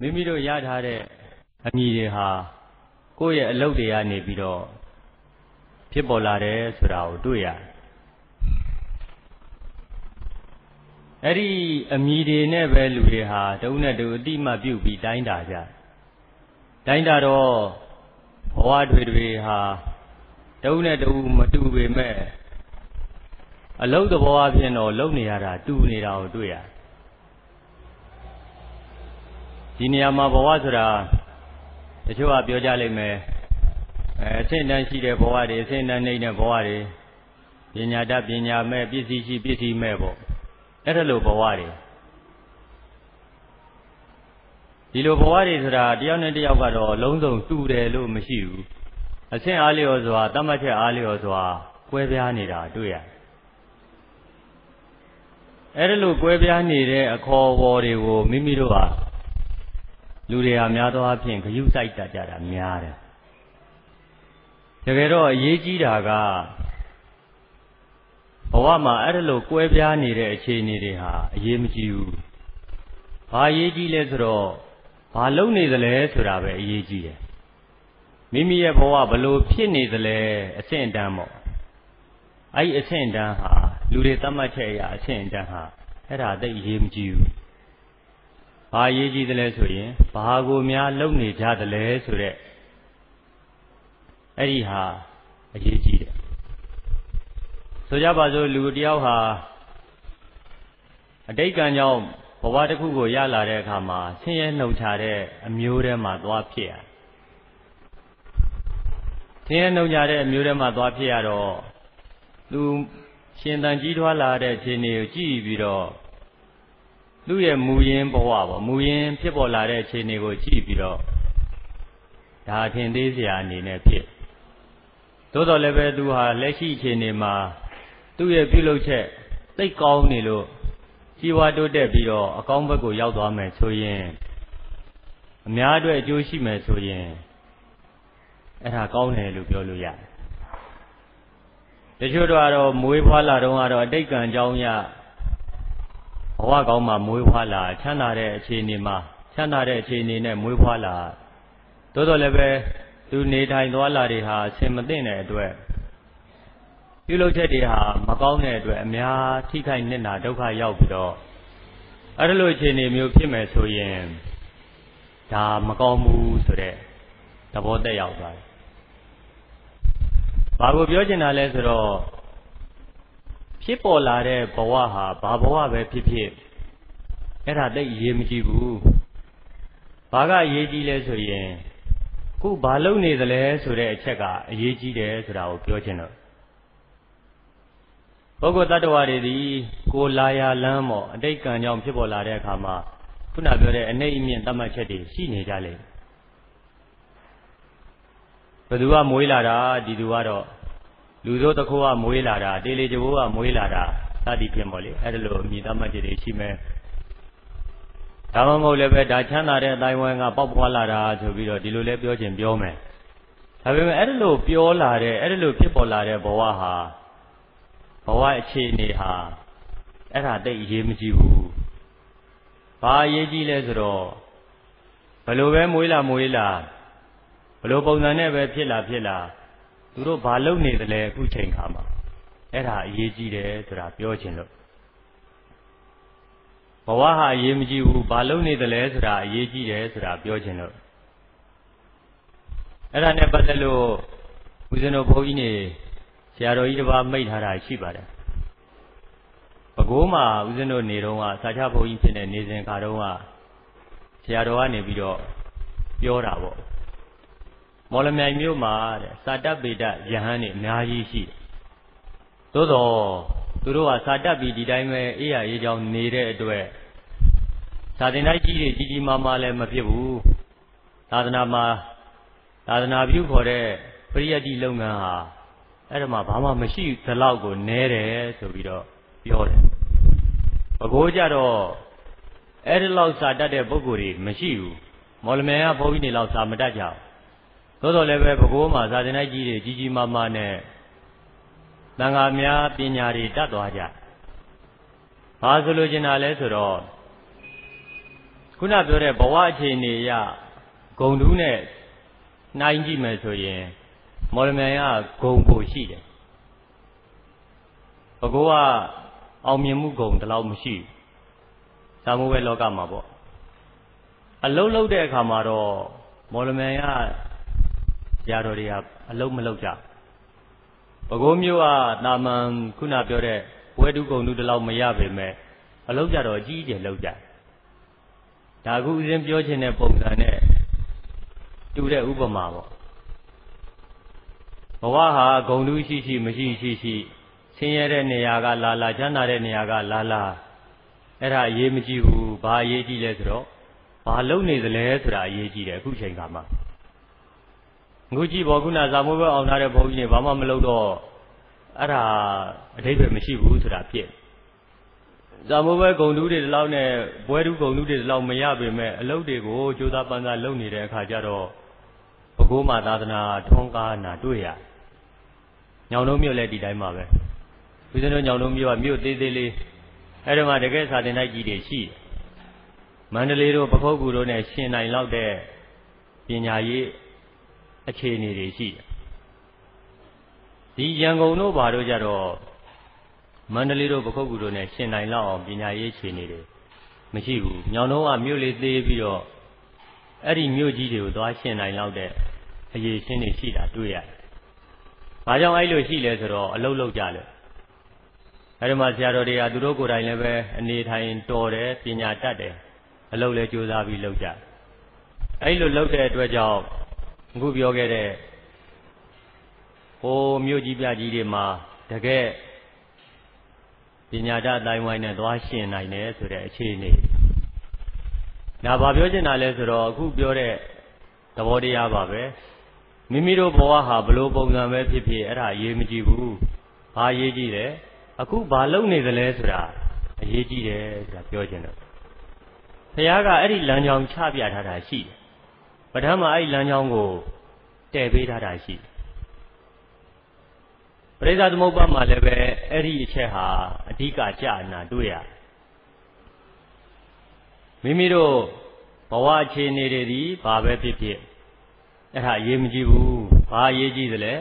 မိမိတို့ရထားတဲ့အမည်တွေဟာကိုယ့်ရဲ့အလုပ်တွေကနေပြီးတော့ဖြစ်ပေါ်လာတယ်ဆိုတာကိုတွေ့ရတယ်အဲ့ဒီအမည်တွေနဲ့ပဲလူတွေဟာတဦးနဲ့တဦးအတိမပြုတ်ပြီးတိုင်းတာကြတိုင်းတာတော့ဘဝတွေတွေဟာတဦးနဲ့တဦးမတူပေမဲ့အလုတ်သဘောအဖြစ်တော့လုံနေရတာတူနေတာကိုတွေ့ရတယ် ဒီနေရာမှာဘဝဆိုတာတချို့ကပြောကြလိမ့်မယ်အဲအဆင့်တန်းရှိတဲ့ဘဝတွေအဆင့်တန်းနေတဲ့ဘဝတွေပညာတတ်ပညာမဲ့ပစ္စည်းရှိပစ္စည်းမဲ့ပေါ့အဲ့ဒါလိုဘဝတွေဒီလိုဘဝတွေဆိုတာတယောက်နဲ့တယောက်ကတော့လုံးစုံတူတယ်လို့မရှိဘူးအဆင့်အားလျော်စွာတတ်မှတ်ချက်အားလျော်စွာကွဲပြားနေတာတွေ့ရတယ်အဲ့ဒါလိုကွဲပြားနေတဲ့အခေါ်အဝေါ်တွေကိုမိမိတို့ဟာ လူတွေဟာများသောအားဖြင့်ဂယုစိုက်တတ်ကြတာများတယ်တကယ်တော့အရေးကြီးတာကဘဝမှာအဲ့ဒါလိုကွဲပြားနေတဲ့အခြေအနေတွေဟာအရေးမကြီးဘူးဘာအရေးကြီးလဲဆိုတော့ဘာလုပ်နေသလဲဆိုတာပဲအရေးကြီးတယ်မိမိရဲ့ဘဝဘလို့ဖြစ်နေသလဲအဆင့်အတန်းပေါ့အဲ့ဒီအဆင့်အတန်းဟာလူတွေသတ်မှတ်ချက်အရာအဆင့်အတန်းဟာအဲ့ဒါသိအရေးမကြီးဘူး ဘာရေးကြည့်တယ်လဲဆိုရင်ဘာကိုများလုံနေကြတယ်လဲဆိုတဲ့အဲ့ဒီဟာအရေးကြီးတယ်ဆိုကြပါစို့လူတယောက်ဟာအတိတ်ကံကြောင့်ဘဝတစ်ခုကိုရလာတဲ့အခါမှာဆင်းရဲနှုတ်ချတဲ့အမျိုးထဲမှာသွားဖြစ်ရဆင်းရဲနှုတ်ချတဲ့အမျိုးထဲမှာသွားဖြစ်ရတော့သူရှင်တန်ကြီးထွားလာတဲ့ခြေနေကိုကြည့်ပြီးတော့ သူ့ရဲ့မူရင်းဘဝပေါ့မူရင်းဖြစ်ပေါ်လာတဲ့အခြေအနေကိုကြည့်ပြီးတော့ဒါထင်သေးစရာအနေနဲ့ဖြစ်သို့တော်လည်းပဲသူဟာလက်ရှိအခြေအနေမှာသူ့ရဲ့ပြုလုပ်ချက်သိကောင်းနေလို့ကြီးဝါတိုးတက်ပြီးတော့အကောင်းဘက်ကိုရောက်သွားမယ်ဆိုရင်အများအတွက်အကျိုးရှိမယ်ဆိုရင်အဲ့ဒါကောင်းတယ်လို့ပြောလို့ရတယ်တချို့တော့ကတော့မွေးဖွားလာတော့ကတော့အတိတ်ကံအကြောင်းအရဘ ဝကောင်းမှမွေးဖွားလာချမ်းသာတဲ့အခြေအနေမှာချမ်းသာတဲ့အခြေအနေနဲ့မွေးဖွားလာသို့တော်လည်းပဲသူနေထိုင်သွားလာတွေဟာအဆင်မသင့်တဲ့အတွက်ပြုလုပ်ချက်တွေဟာမကောင်းတဲ့အတွက်အများထိခိုက်နစ်နာဒုက္ခရောက်ပြီးတော့အဲ့ဒီလိုအခြေအနေမျိုးဖြစ်မယ်ဆိုရင်ဒါမကောင်းဘူးဆိုတဲ့သဘောတက်ရောက်သွားတယ်။ဘာကိုပြောချင်တာလဲဆိုတော့ ဖြစ်ပေါ်လာတဲ့ဘဝဟာဘာဘဝပဲဖြစ်ဖြစ်အဲ့ဒါတိတ်အရေးမကြီးဘူးဘာကအရေးကြီးလဲဆိုရင်ခုဘာလုပ်နေသလဲဆိုတဲ့အချက်ကအရေးကြီးတယ်ဆိုတာကိုပြောချင်တော့ပုဂ္ဂိုလ်တ attva တွေဒီကိုလာရလမ်းပေါ့အတိတ်ကံကြောင့်ဖြစ်ပေါ်လာတဲ့အခါမှာခုနပြောတဲ့အနှိမ့်အမြင့်တတ်မှတ်ချက်တွေရှိနေကြလေဘယ်သူကမွေးလာတာဒီသူကတော့ လူဆိုးတစ်ခုကမွေးလာတာတေလီကျဘိုးကမွေးလာတာစသည်ဖြင့်ပေါ့လေအဲ့ဒါလိုအမြင်သတ်မှတ်ချက်တွေရှိမယ်ဒါမှမဟုတ်လည်းပဲဒါချမ်းသာတဲ့အတိုင်းဝိုင်းကပေါက်ဖွာလာတာဆိုပြီးတော့ဒီလိုလဲပြောခြင်းပြောမယ်ဒါပေမဲ့အဲ့ဒါလိုပြောလာတဲ့အဲ့ဒါလိုဖြစ်ပေါ်လာတဲ့ဘဝဟာဘဝအခြေအနေဟာအဲ့ဒါတိတ်အရေးမကြီးဘူးဘာအရေးကြီးလဲဆိုတော့ဘယ်လိုပဲမွေးလာမွေးလာဘယ်လိုပုံစံနဲ့ပဲဖြစ်လာဖြစ်လာ သူတို့ဘာလုပ်နေသလဲအခုချိန်ခါမှာအဲ့ဒါအရေးကြီးတယ်ဆိုတာပြောချင်လို့ဘဝဟာအရေးမကြီးဘူးဘာလုပ်နေသလဲဆိုတာအရေးကြီးတယ်ဆိုတာပြောချင်လို့အဲ့ဒါနဲ့ပတ်သက်လို့ဦးဇင်းတို့ဘုန်းကြီးနေဆရာတော်ကြီးတစ်ပါးမိတ်ထားတာရှိပါတယ်ပဲခူးမှာဦးဇင်းတို့နေတော့ကစာချဘုန်းကြီးဖြစ်တဲ့နေစဉ်ခါတော့ကဆရာတော်ကနေပြီးတော့ပြောတာပေါ့ မော်လမြိုင်မြို့မှာတဲ့စာတပေတယဟန်နေအများကြီးရှိတယ်သို့တော့သူတို့ကစာတတ်ပြီးဒီတိုင်းပဲအေးရအေးချောင်းနေတဲ့အတွက်သာသနာကြီးတွေကြီးကြီးမားမားလည်းမဖြစ်ဘူးသာသနာမှာသာသနာပြုခေါ်တဲ့ပရိယတ်တိလုပ်ငန်းဟာအဲ့ဒါမှဘာမှမရှိသလောက်ကိုနဲတယ်ဆိုပြီးတော့ပြောတယ်။ဘကိုးကြတော့အဲ့ဒီလောက်စာတတ်တဲ့ပုဂ္ဂိုလ်တွေမရှိဘူး။မော်လမြိုင်ကဘုန်းကြီးတွေလောက်စာမတတ်ကြဘူး။ သို့တော်လည်းပဲဘကိုးမှာစာသင်တိုက်ကြီးတွေကြီးကြီးမားမားနဲ့တန်ခါများပညာတွေတတ်သွားကြ။ဘာဆိုလိုချင်တာလဲဆိုတော့ခုခုနပြောတဲ့ဘဝအခြေအနေအရဂုံတူးနဲ့နှိုင်းကြည့်မယ်ဆိုရင် မော်လမြိုင်ကဂုံပိုရှိတယ်ဘကိုးကအောင်မြင်မှုဂုံတလောက်မရှိသာမိုးပဲလောကမှာပေါ့အလုံးလုံးတဲ့အခါမှာတော့မော်လမြိုင်က ဆရာတော်တွေကအလုံးမလုံးကြပဲခူးမျိုးကတာမန်ခုနပြောတဲ့ဝဲတုကုံတုတလောက်မရပေမဲ့အလုံးကြတော့အကြီးအကျယ်လုံးကြဒါခုဦးဇင်းပြောချင်တဲ့ပုံစံနဲ့တူတဲ့ဥပမာပေါ့ဘဝဟာဂုံတုရှိရှိမရှိရှိရှိဆင်းရဲတဲ့နေရာကလာလာချမ်းသာတဲ့နေရာကလာလာအဲ့ဒါအရေးမကြီးဘူးဘာအရေးကြီးလဲဆိုတော့ဘာလုံနေသလဲဆိုတာအရေးကြီးတယ်အခုချိန်ခါမှာ ငုကြည့်ပေါ်ခုနဇာမိုးဘဲအောင်ထားတဲ့ဘုန်းကြီးတွေဘာမှမလုပ်တော့အဲ့ဒါအဓိပ္ပာယ်မရှိဘူးဆိုတာဖြစ်ဇာမိုးဘဲဂုံတူးတွေဒီလောက်နဲ့ဘွဲတူးဂုံတူးတွေဒီလောက်မရပေမဲ့အလုပ်တွေကိုကြိုးစားပန်းစားလုပ်နေတဲ့အခါကျတော့ဘကိုးမှာသာသနာထွန်းကားနာတွေ့ရညောင်တို့မြို့လည်းဒီတိုင်းပါပဲဦးဇင်းတို့ညောင်တို့မြို့ကမြို့သေးသေးလေးအဲ့ဒီမှာတကယ်စာတင်တိုက်ကြီးတွေရှိမန္တလေးတို့ပခုတ်ကူတို့နဲ့ရှင်နိုင်လောက်တဲ့ပညာရေး အခြေအနေတွေရှိတယ်ဒီရန်ကုန်တို့ဘာတို့ကြတော့မန္တလေးတို့ပခုတ်ကူတို့နဲ့ရှင်နိုင်လောက်အောင်ပညာရေးအခြေအနေတွေမရှိဘူးညောင်တော့ကမြို့လေးသေးပြီးတော့အဲ့ဒီမြို့ကြီးတွေကိုသွားရှင်နိုင်လောက်တဲ့အရေးရှင်းတွေရှိတာတွေ့ရတယ်။ဘာကြောင့်အဲ့လိုရှိလဲဆိုတော့အလုတ်လောက်ကြလို့အဲ့ဒီမှာဆရာတော်တွေကသူတို့ကိုယ်တိုင်လည်းပဲအနေထိုင်တော်တယ်ပညာတတ်တယ်အလုတ်လည်းကြိုးစားပြီးလုပ်ကြအဲ့လိုလုပ်တဲ့အတွက်ကြောင့် အခုပြောခဲ့တဲ့ဟိုမြို့ကြီးပြကြီးတွေမှာတကယ်ပညာတတ်အတိုင်းဝိုင်းနဲ့သွားရှင်နိုင်တယ်ဆိုတဲ့အခြေအနေဒါဘာပြောချင်တာလဲဆိုတော့အခုပြောတဲ့သဘောတရားပါပဲမိမိတို့ဘဝဟာဘလို့ပုံစံပဲဖြစ်ဖြစ်အဲ့ဒါအရေးမကြီးဘူးဘာအရေးကြီးလဲအခုဘာလုပ်နေသလဲဆိုတာအရေးကြီးတယ်ဆိုတာပြောချင်တော့ဘုရားကအဲ့ဒီလမ်းကြောင်းချပြထားတာရှိတယ် ပထမအဲ့ဒီလမ်းကြောင်းကိုတည်ပေးထားတာရှိတယ်ပရိသသမုပ္ပါမှာလည်းပဲအဲ့ဒီအချက်ဟာအဓိကကြာနာတွေ့ရမိမိတို့ဘဝအခြေအနေတွေဒီဘာပဲဖြစ်ဖြစ်အဲ့ဒါအရေးမကြီးဘူးဘာအရေးကြီးသလဲ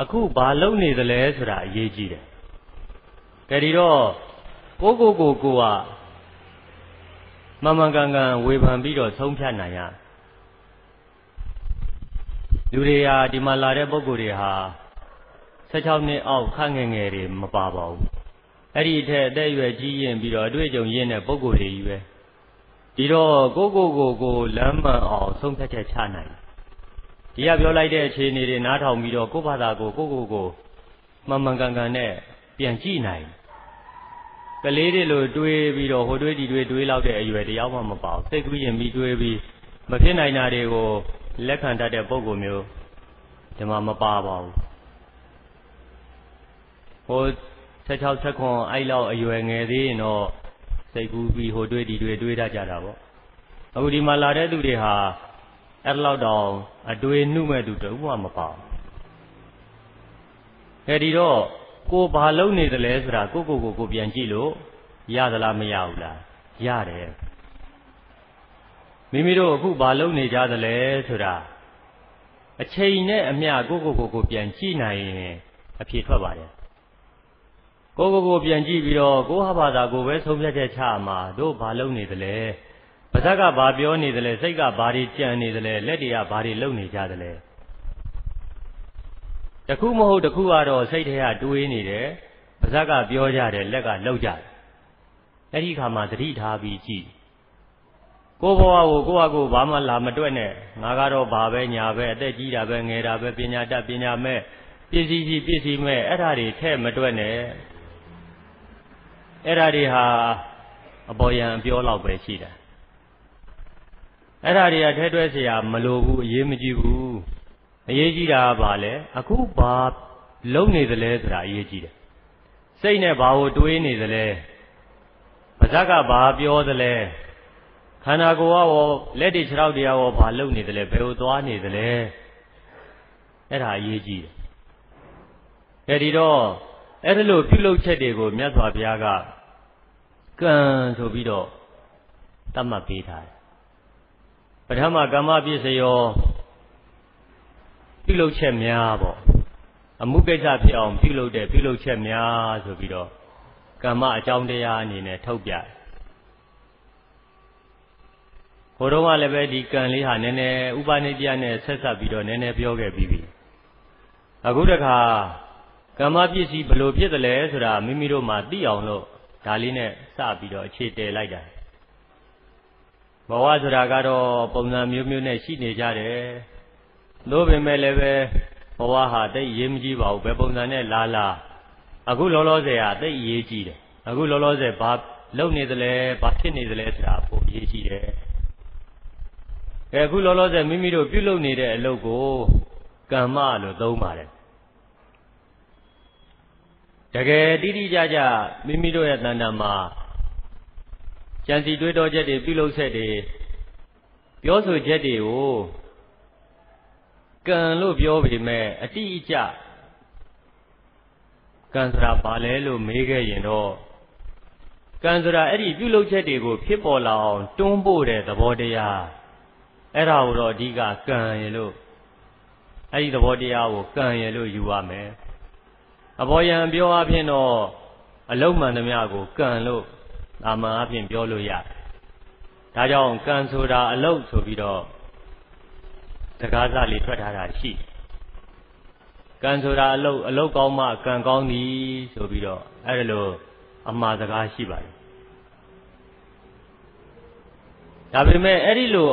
အခုဘာလုပ်နေသလဲဆိုတာအရေးကြီးတယ်ကဲဒီတော့ကိုကိုကိုကိုကမမှန်ကန်ကန်ဝေဖန်ပြီးတော့ဆုံးဖြတ်နိုင်ရ လူတွေဟာဒီမှာလာတဲ့ပုံကိုယ်တွေဟာ16နှစ်အောက်ခန့်ငယ်ငယ်တွေမပါပါဘူးအဲ့ဒီအထက်အသက်အရွယ်ကြီးရင်ပြီးတော့အတွေ့အကြုံရင့်တဲ့ပုံကိုယ်တွေကြီးပဲဒီတော့ကိုကိုကိုကိုလမ်းမှန်အောင်ဆုံးဖြတ်ချက်ချနိုင်ဒီကပြောလိုက်တဲ့အခြေအနေတွေနားထောင်ပြီးတော့ကိုယ့်ဘာသာကိုကိုကိုကိုမှန်မှန်ကန်ကန်နဲ့ပြန်ကြည့်နိုင်ကလေးတွေလိုတွေးပြီးတော့ဟိုတွေးဒီတွေးတွေးလောက်တဲ့အရွယ်တယောက်မှမပေါ့စိတ်ကူးရင်ပြီးတွေးပြီးမဖြစ်နိုင်တာတွေကို လက်ခံတတ်တဲ့ပုံကိုမျိုးဒီမှာမပါပါဘူးဟို16 16အဲ့လောက်အရွယ်ငယ်သေးရင်တော့စိတ်ကူးပြီးဟိုတွေးဒီတွေးတွေးတတ်ကြတာပေါ့အခုဒီမှာလာတဲ့သူတွေဟာအဲ့လောက်တောင်အတွေ့နှုမဲ့သူတဦးမှမပေါ့အဲဒီတော့ကိုဘာလုပ်နေသလဲဆိုတာကိုကိုကိုကိုပြန်ကြည့်လို့ရသလားမရဘူးလားရတယ် မိမိတို့အခုဘာလုပ်နေကြသလဲဆိုတာအချိန်နဲ့အမျှကိုကိုကိုကိုပြန်ကြည့်နိုင်ရင်အဖြေထွက်ပါတယ်ကိုကိုကိုပြန်ကြည့်ပြီးတော့ကိုဟာဘာသာကိုပဲဆုံးဖြတ်ချက်ချမှာတို့ဘာလုပ်နေသလဲပါဇက်ကဘာပြောနေသလဲစိတ်ကဘာတွေကြံနေသလဲလက်တွေကဘာတွေလုပ်နေကြသလဲတခုမဟုတ်တခုကတော့စိတ်ထဲကတွေးနေတယ်ပါဇက်ကပြောကြတယ်လက်ကလှုပ်ကြတယ်အဲ့ဒီခါမှာသတိထားပြီးကြည့် ကိုဘဝကိုကိုယ့်အကိုဘာမှလာမတွက်နဲ့ငါကတော့ဘာပဲညာပဲအသက်ကြီးတာပဲငယ်တာပဲပညာတတ်ပညာမဲ့ပစ္စည်းကြီးပစ္စည်းမဲ့အဲ့ဓာတွေထဲ့မတွက်နဲ့အဲ့ဓာတွေဟာအပေါ်ယံအပြောလောက်ပဲရှိတာအဲ့ဓာတွေကထဲတွဲเสียမလိုဘူးအရေးမကြီးဘူးအရေးကြီးတာကဘာလဲအခုဘာလုံနေသလဲဆိုတာအရေးကြီးတယ်စိတ်နဲ့ဘာကိုတွေးနေသလဲပါဇက်ကဘာပြောသလဲ ခန္ဓာကိုယ်ကရောလက်တွေခြေထောက်တွေကရောဘာလုံနေသလဲဘယ်ကိုသွားနေသလဲအဲ့ဒါအရေးကြီးတယ်အဲဒီတော့အဲ့ဒါလို့ပြုလုပ်ချက်တွေကိုမြတ်စွာဘုရားကကံဆိုပြီးတော့တတ်မှတ်ပေးထားတယ်ထမကမ္မပစ္စယောပြုလုပ်ချက်များပေါ့အမှုကိစ္စဖြစ်အောင်ပြုလုပ်တဲ့ပြုလုပ်ချက်များဆိုပြီးတော့ကမ္မအကြောင်းတရားအနေနဲ့ထုတ်ပြတယ် ဟိုတော့ကလည်းပဲဒီကံလေးဟာနည်းနည်းဥပနိတ္တနဲ့ဆက်ဆက်ပြီးတော့နည်းနည်းပြောခဲ့ပြီးပြီအခုတခါကမ္မပစ္စည်းဘလို့ဖြစ်တယ်လဲဆိုတာမိမိတို့မှသိအောင်လို့ဒါလေးနဲ့စပြီးတော့အခြေတည်လိုက်တာဘဝဆိုတာကတော့ပုံစံမျိုးမျိုးနဲ့ရှိနေကြတယ်သို့ပေမဲ့လည်းပဲဘဝဟာတိတ်ရေးမကြည့်ပါဘူးဘယ်ပုံစံနဲ့လာလာအခုလောလောဆယ်ဟာတိတ်ရေးကြည့်တယ်အခုလောလောဆယ်ဘာလုပ်နေသလဲဘာဖြစ်နေသလဲဆိုတာပုံရေးကြည့်တယ် အဲအခုလောလောဆယ်မိမိတို့ပြုလုပ်နေတဲ့အလုပ်ကိုကမ္မလို့သုံးပါတယ်တကယ်တိတိကျကျမိမိတို့ရဲ့တဏ္ဍာမှာကြံစီတွေးတောချက်တွေပြုလုပ်ချက်တွေပြောဆိုချက်တွေကိုကံလို့ပြောပေမဲ့အတိအကျကံဆိုတာဘာလဲလို့မေးခဲ့ရင်တော့ကံဆိုတာအဲ့ဒီပြုလုပ်ချက်တွေကိုဖြစ်ပေါ်လာအောင်တွန်းပို့တဲ့သဘောတရား အဲ့ဒါကိုတော့အဓိကကံရလို့အဲ့ဒီသဘောတရားကိုကံရလို့ယူရမယ်အဘောယံပြောအဖြစ်တော့အလုံးမှန်သမျှကိုကံလို့အာမန်အဖြစ်ပြောလို့ရတယ်ဒါကြောင့်ကံဆိုတာအလုံးဆိုပြီးတော့စကားစလေးထွက်ထားတာရှိကံဆိုတာအလုံးအလုံးကောင်းမှကံကောင်းသည်ဆိုပြီးတော့အဲ့ဒါလိုအမှားစကားရှိပါတယ်ဒါပေမဲ့အဲ့ဒီလို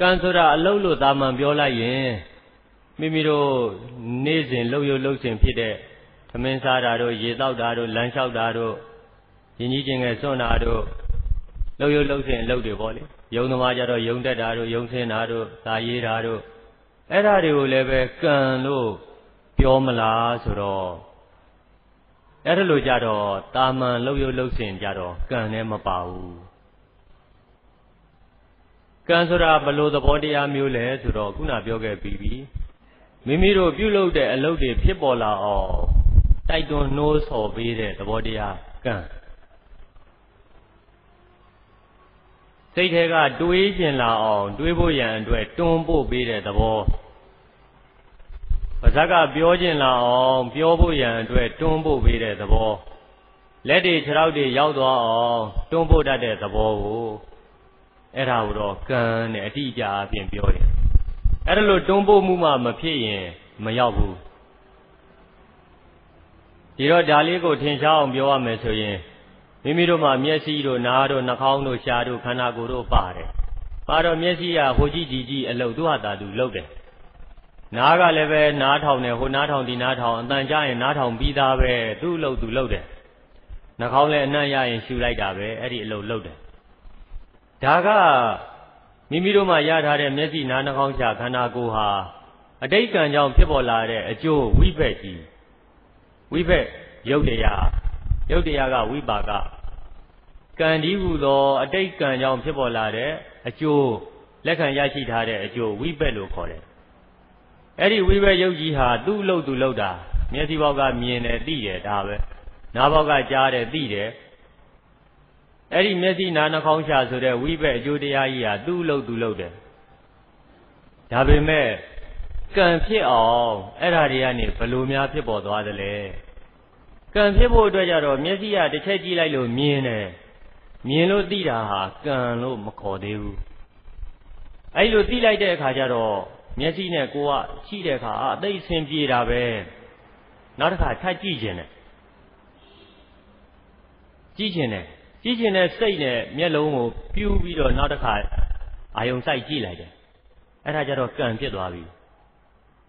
ကံဆိုတာအလုံးလို့သာမန်ပြောလိုက်ရင်မိမိတို့နေ့စဉ်လှုပ်ရုပ်လှုပ်စဉ်ဖြစ်တဲ့သမင်းစားတာတို့ရေတောက်တာတို့လမ်းလျှောက်တာတို့ယဉ်ကြီးခြင်းငယ်စွန့်တာတို့လှုပ်ရုပ်လှုပ်စဉ်အလုပ်တွေပေါ့လေယုံသမားကြတော့ယုံတက်တာတို့ယုံဆင်းတာတို့သာရေးတာတို့အဲ့ဓာတွေကိုလည်းပဲကံလို့ပြောမလားဆိုတော့အဲ့ဒါလိုကြတော့တာမန်လှုပ်ရုပ်လှုပ်စဉ်ကြတော့ကံနဲ့မပါဘူး ကံဆိုတာဘလို့သဘောတရားမျိုးလဲဆိုတော့ခုနပြောခဲ့ပြီးပြီမိမိတို့ပြုလုပ်တဲ့အလုပ်တွေဖြစ်ပေါ်လာအောင်တိုက်တွန်းနှိုးဆော်ပေးတဲ့သဘောတရားကံစိတ်ထဲကတွေးကျင်လာအောင်တွေးဖို့ရန်အတွက်တွန်းပို့ပေးတဲ့သဘောပါဇက်ကပြောကျင်လာအောင်ပြောဖို့ရန်အတွက်တွန်းပို့ပေးတဲ့သဘောလက်တွေခြေထောက်တွေရောက်သွားအောင်တွန်းပို့တတ်တဲ့သဘောကို အဲ့ဒါကိုတော့ကံနဲ့အတိအကျအပြင်ပြောတယ်အဲ့ဒါလို့တွန်းပို့မှုမှမဖြစ်ရင်မရောက်ဘူးဒီတော့ဒါလေးကိုထင်ရှားအောင်ပြောရမယ်ဆိုရင်မိမိတို့မှာမျက်စိတို့နားတို့နှာခေါင်းတို့ရှားတို့ခန္ဓာကိုယ်တို့ပါတယ်။ပါတော့မျက်စိကဟိုကြည့်ကြည့်ကြည့်အလုတ်သူ့ဟာတာသူလုတ်တယ်။နားကလည်းပဲနားထောင်တယ်ဟိုနားထောင်ဒီနားထောင်အတန်ကြားရင်နားထောင်ပြီးသားပဲသူ့အလုတ်သူလုတ်တယ်။နှာခေါင်းလည်းအနှံ့ရရင်ရှူလိုက်တာပဲအဲ့ဒီအလုတ်လုတ်တယ်။ ဒါကမိမိတို့မှရထားတဲ့မျက်စိနားနှာခေါင်းရှားခန္ဓာကိုယ်ဟာအတိတ်ကံကြောင့်ဖြစ်ပေါ်လာတဲ့အကျိုးဝိဘက်ကြီးဝိဘက်ရုပ်တရားရုပ်တရားကဝိပါကကံဒီဟုသောအတိတ်ကံကြောင့်ဖြစ်ပေါ်လာတဲ့အကျိုးလက်ခံရရှိထားတဲ့အကျိုးဝိဘက်လို့ခေါ်တယ်အဲ့ဒီဝိဘက်ရုပ်ကြီးဟာသူ့လို့သူ့လို့တာမျက်စိဘောက်ကမြင်တယ်သိတယ်ဒါပဲနားဘောက်ကကြားတယ်သိတယ် အဲ့ဒီမျက်စိနားနှာခေါင်းရှာဆိုတဲ့ဝိဘက်အကျိုးတရားကြီးဟာသူ့လို့သူ့လို့တယ်ဒါပေမဲ့ကံဖြစ်အောင်အဲ့ဓာတွေကနေဘလို့များဖြစ်ပေါ်သွားသလဲကံဖြစ်ဖို့အတွက်ကြတော့မျက်စိကတစ်ချက်ကြည့်လိုက်လို့မြင်တယ်မြင်လို့သိတာဟာကံလို့မခေါ်သေးဘူးအဲ့လိုသိလိုက်တဲ့အခါကျတော့မျက်စိနဲ့ကိုကရှိတဲ့အခါအသိဆင်ပြေတာပဲနောက်တစ်ခါထပ်ကြည့်ခြင်းနဲ့ကြည့်ခြင်းနဲ့ ကြည့်ခြင်းနဲ့စိတ်နဲ့မျက်လုံးကိုပြူးပြီးတော့နောက်တစ်ခါအာယုံစိုက်ကြည့်လိုက်တယ်အဲ့ဒါကြတော့ကံဖြစ်သွားပြီ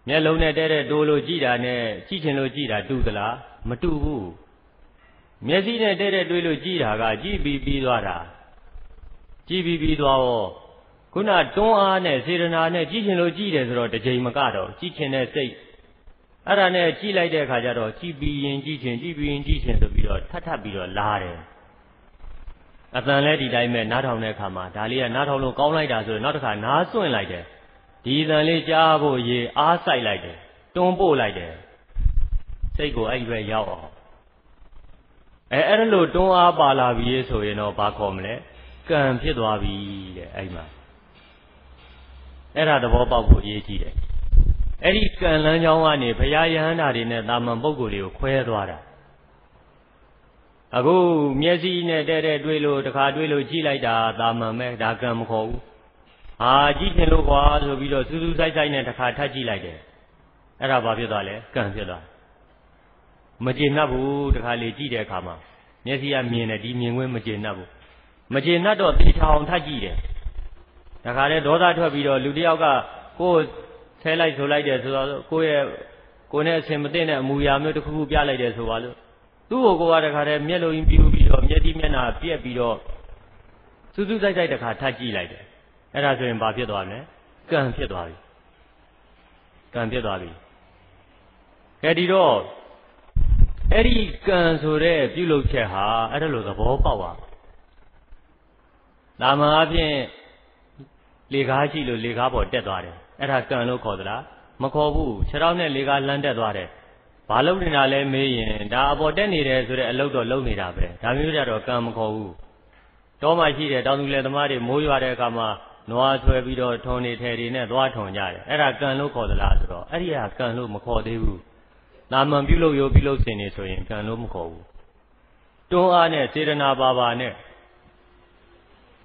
မျက်လုံးနဲ့တဲတဲ့တိုးလို့ကြည့်တာနဲ့ကြည့်ချင်လို့ကြည့်တာတူသလားမတူဘူးမျက်စိနဲ့တဲတဲ့တွေးလို့ကြည့်တာကကြည့်ပြီးပြီးသွားတာကြည့်ပြီးပြီးသွားတော့ခုနတွန်းအားနဲ့စေတနာနဲ့ကြည့်ချင်လို့ကြည့်တယ်ဆိုတော့တစ်ချိန်မကတော့ကြည့်ချင်တဲ့စိတ်အဲ့ဒါနဲ့ကြည့်လိုက်တဲ့အခါကျတော့ကြည့်ပြီးရင်ကြည့်ချင်ကြည့်ပြီးရင်ကြည့်ချင်ဆိုပြီးတော့ထပ်ထပ်ပြီးတော့လာတယ် အတန်လဲဒီတိုင်းပဲနားထောင်တဲ့အခါမှာဒါလေးကနားထောင်လို့ကောင်းလိုက်တာဆိုတော့နောက်တစ်ခါနားစွန့်လိုက်တယ်ဒီတန်လေးကြားဖို့ရေအားဆိုင်လိုက်တယ်တွန်းပို့လိုက်တယ်စိတ်ကိုအဲ့ဒီပဲရောက်အောင်အဲအဲ့လိုတွန်းအားပါလာပြီဆိုရင်တော့ဘာခေါ်မလဲကံဖြစ်သွားပြီတဲ့အဲ့မှာအဲ့ဒါသဘောပေါက်ဖို့အရေးကြီးတယ်အဲ့ဒီကံလန်းကြောင်းကနေဘုရားယဟန္တာတွေနဲ့တာမန်ပုဂ္ဂိုလ်တွေကိုခွဲသွားတာ အခုမျက်စိနဲ့တဲ့တဲ့တွေးလို့တခါတွေးလို့ကြည့်လိုက်တာတာမန်ပဲဒါကံမခေါ်ဘူးဟာကြည့်ချင်လို့ကွာဆိုပြီးတော့စူးစူးဆိုင်ဆိုင်နဲ့တခါထပ်ကြည့်လိုက်တယ်အဲ့ဒါဘာဖြစ်သွားလဲကံဖြစ်သွားမကျေနပ်ဘူးတခါလေကြည့်တဲ့အခါမှာမျက်စိကမြင်တယ်ဒီမြင်ခွင့်မကျေနပ်ဘူးမကျေနပ်တော့တေချာအောင်ထပ်ကြည့်တယ်တခါလေဒေါသထွက်ပြီးတော့လူတယောက်ကကိုယ်ဆဲလိုက်ဆိုလိုက်တယ်ဆိုတော့ကိုယ့်ရဲ့ကိုယ်နဲ့အဆင်မသင့်တဲ့အမူအရာမျိုးတစ်ခုခုပြလိုက်တယ်ဆိုပါလို့ သူ့ကိုကိုကတခါတည်းမျက်လုံးပြူပြီးတော့မျက်တိမျက်နှာပြက်ပြီးတော့စူးစူးဆိုင်ဆိုင်တခါထပ်ကြည့်လိုက်တယ်အဲ့ဒါဆိုရင်ဘာဖြစ်သွားလဲကံဖြစ်သွားပြီကံဖြစ်သွားပြီကဲဒီတော့အဲ့ဒီကံဆိုတဲ့ပြုလုပ်ချက်ဟာအဲ့ဒါလိုသဘောပေါက်ပါဒါမှအပြင်လေကားရှိလို့လေကားပေါ်တက်သွားတယ်အဲ့ဒါကံလို့ခေါ်သလားမခေါ်ဘူးခြေထောက်နဲ့လေကားလမ်းတက်သွားတယ် ဘာလုပ်နေတာလဲမေးရင်ဒါအပေါ်တက်နေတယ်ဆိုတဲ့အလုပ်တော့လုပ်နေတာပဲဒါမျိုးကြတော့ကံမခေါ်ဘူးတောမှရှိတဲ့တောင်သူလယ်သမားတွေမိုးရွာတဲ့အခါမှာနွားဆွဲပြီးတော့ထုံနေထဲတွေနဲ့သွားထုံကြတယ်အဲ့ဒါကံလို့ခေါ်သလားဆိုတော့အဲ့ဒီဟာကံလို့မခေါ်သေးဘူးနာမန်ပြုလုပ်ရိုးပြုလုပ်စင်နေဆိုရင်ကံလို့မခေါ်ဘူးတွန်းအားနဲ့စေတနာပါပါနဲ့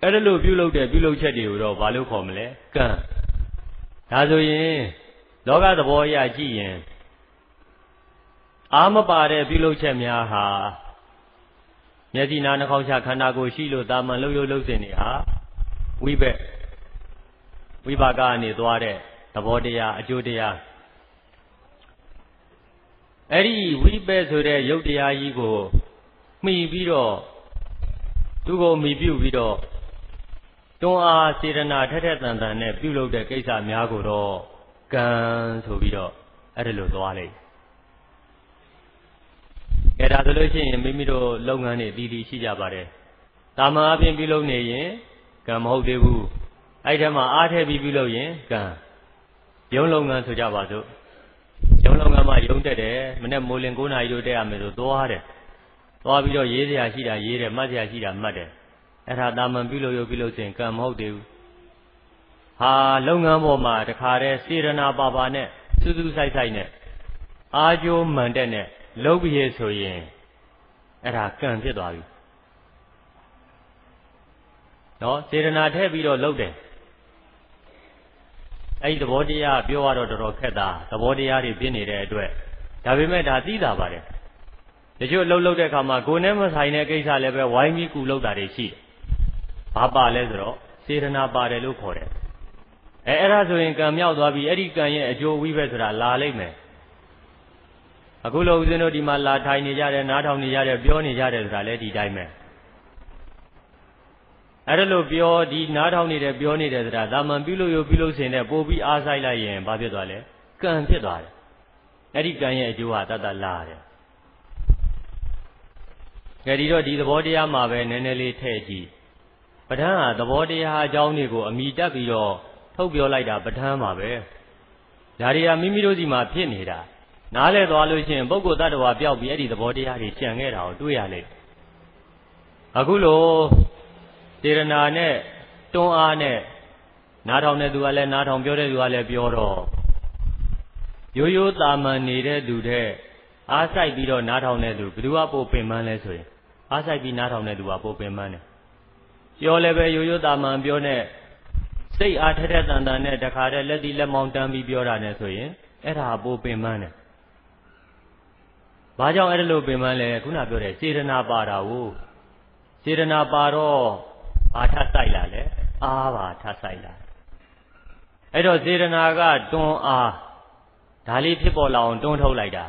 အဲ့ဒါလို့ပြုလုပ်တဲ့ပြုလုပ်ချက်တွေကိုတော့ဘာလို့ခေါ်မလဲကံဒါဆိုရင်လောကသဘောအရကြည့်ရင် အာမပါတဲ့ပြုလုပ်ချက်များဟာမျက်စိနာနှာခေါင်းချခန္ဓာကိုယ်ရှိလို့တာမန်လှုပ်ရုပ်လှုပ်စင်နေဟာဝိဘက်ဝိပါကကနေသွားတဲ့သဘောတရားအကျိုးတရားအဲ့ဒီဝိဘက်ဆိုတဲ့ရုပ်တရားကြီးကိုမှီပြီးတော့သူ့ကိုမှီပြုပြီးတော့တွန်းအားစေရနာထက်ထက်တန်တန်နဲ့ပြုလုပ်တဲ့ကိစ္စများကိုတော့ကံဆိုပြီးတော့အဲ့ဒါလိုသွားလိုက်။ အဲဒါဆိုလို့ရှိရင်မိမိတို့လုပ်ငန်းတွေအသီးသီးရှိကြပါတယ်။တာမန်အပြင်ပြုလုပ်နေရင်ကံမဟုတ်သေးဘူး။အဲ့ဒီမှာအားထည့်ပြီးပြုလုပ်ရင်ကံရုံးလုပ်ငန်းဆိုကြပါစို့။ရုံးလုပ်ငန်းမှာရုံးတက်တယ်မနေ့မိုးလင်9နာရီတို့တက်ရမယ်ဆိုသွားတယ်။သွားပြီးတော့ရေးစရာရှိတာရေးတယ်မှတ်စရာရှိတာမှတ်တယ်။အဲ့ဒါတာမန်ပြုလုပ်ရပြုလုပ်စဉ်ကံမဟုတ်သေးဘူး။ဟာလုပ်ငန်းပေါ်မှာတခါတည်းစေရနာပါပါနဲ့စူးစူးဆိုင်ဆိုင်နဲ့အာကြိုးမှန်တဲ့နဲ့ လုပ်ပြီးရဆိုရင်အဲ့ဒါကံဖြစ်သွားပြီနော်စေတနာထည့်ပြီးတော့လုပ်တယ်အဲ့ဒီသဘောတရားပြောရတော့တော်တော်ခက်တာသဘောတရားတွေပြင်းနေတဲ့အတွက်ဒါပေမဲ့ဒါသိတာပါတယ်တချို့လှုပ်လှုပ်တဲ့အခါမှာကိုယ်နဲ့မဆိုင်တဲ့ကိစ္စလည်းပဲဝိုင်းပြီးကူလှုပ်တာတွေရှိတယ်ဘာပါလဲဆိုတော့စေတနာပါတယ်လို့ခေါ်တယ်အဲအဲ့ဒါဆိုရင်ကံမြောက်သွားပြီအဲ့ဒီကံရဲ့အကျိုးဝိဘက်ဆိုတာလာလိမ့်မယ် အခုလိုဦးဇင်းတို့ဒီမှာလာထိုင်နေကြတယ်နားထောင်နေကြတယ်ပြောနေကြတယ်ဆိုတာလည်းဒီတိုင်းပဲအဲ့ဒါလို့ပြောဒီနားထောင်နေတယ်ပြောနေတယ်ဆိုတာသာမန်ပြုလို့ရပြုလို့စင်တဲ့ပို့ပြီးအားဆိုင်လိုက်ရင်ဘာဖြစ်သွားလဲကံဖြစ်သွားတယ်အဲ့ဒီကံရဲ့အကျိုးဟာတတ်တတ်လာတယ်ကြဒီတော့ဒီသဘောတရားမှာပဲနည်းနည်းလေးထည့်ကြည့်ပဋ္ဌာန်းဟာသဘောတရားအကြောင်းတွေကိုအမိတက်ပြီးတော့ထုတ်ပြောလိုက်တာပဋ္ဌာန်းပါပဲဒါတွေကမိမိတို့စီမှာဖြစ်နေတာ နားလဲသွားလို့ရှိရင်ပုဂ္ဂိုလ်တ attva ပျောက်ပြီးအဲ့ဒီသဘောတရားတွေကြံခဲ့တာကိုတွေ့ရလိမ့်အခုလိုစေရနာနဲ့တွန်းအားနဲ့နားထောင်တဲ့သူကလည်းနားထောင်ပြောတဲ့သူကလည်းပြောတော့ရိုးရိုးတာမန်နေတဲ့သူတဲ့အားဆိုင်ပြီးတော့နားထောင်တဲ့သူဘယ်သူကပိုပင်ပန်းလဲဆိုရင်အားဆိုင်ပြီးနားထောင်တဲ့သူကပိုပင်ပန်းတယ်ပြောလည်းပဲရိုးရိုးတာမန်ပြောနဲ့စိတ်အားထက်ထက်တန်တန်နဲ့တခါတည်းလက်တီလက်မောင်းတန်းပြီးပြောတာနဲ့ဆိုရင်အဲ့ဒါပိုပင်ပန်းတယ် ဘာကြောင့်အဲ့ဒါလို့ပင်ပန်းလဲခုနပြောတဲ့စေတနာပါတာကိုစေတနာပါတော့ဘာထဆိုင်လာလဲအားပါထဆိုင်လာအဲ့တော့စေတနာကတွန်းအားဒါလေးဖြစ်ပေါ်လာအောင်တွန်းထုတ်လိုက်တာ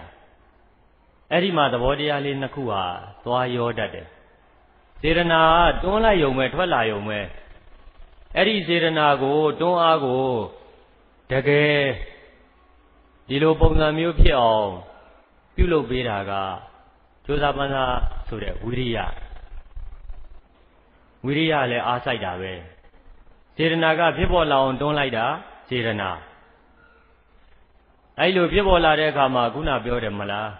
အဲ့ဒီမှာသဘောတရားလေးနှစ်ခုဟာသွားရောတတ်တယ်စေတနာကတွန်းလိုက်ယုံပဲထွက်လာယုံပဲအဲ့ဒီစေတနာကိုတွန်းအားကိုတကယ်ဒီလိုပုံစံမျိုးဖြစ်အောင် ပြုလုပ်ပေးတာကကြိုးစားပန်းစားဆိုတဲ့ဝိရိယဝိရိယလည်းအားစိုက်တာပဲစေတနာကဖြစ်ပေါ်လာအောင်တွန်းလိုက်တာစေတနာအဲ့လိုဖြစ်ပေါ်လာတဲ့အခါမှာခုနပြောတယ်မလား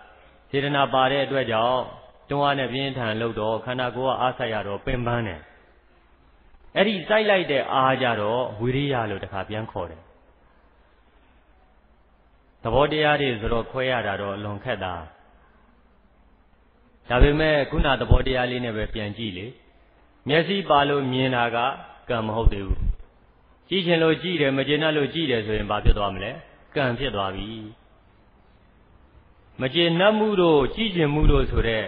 စေတနာပါတဲ့အတွက်ကြောင့်တွန်းအားနဲ့ပြင်းထန်လို့တော့ခန္ဓာကိုယ်ကအားစိုက်ရတော့ပင်ပန်းတယ်အဲ့ဒီစိုက်လိုက်တဲ့အားကြတော့ဝိရိယလို့တခါပြန်ခေါ်တယ် သဘောတရားတွေဆိုတော့ခွဲရတာတော့အလွန်ခက်တာဒါပေမဲ့ခုနသဘောတရားလေးနဲ့ပဲပြန်ကြည့်လေမျက်စိပါလို့မြင်တာကကံမဟုတ်သေးဘူးကြည့်ချင်လို့ကြည့်တယ်မကျေနပ်လို့ကြည့်တယ်ဆိုရင်ဘာဖြစ်သွားမလဲကံဖြစ်သွားပြီမကျေနပ်မှုတို့ကြည့်ချင်မှုတို့ဆိုတဲ့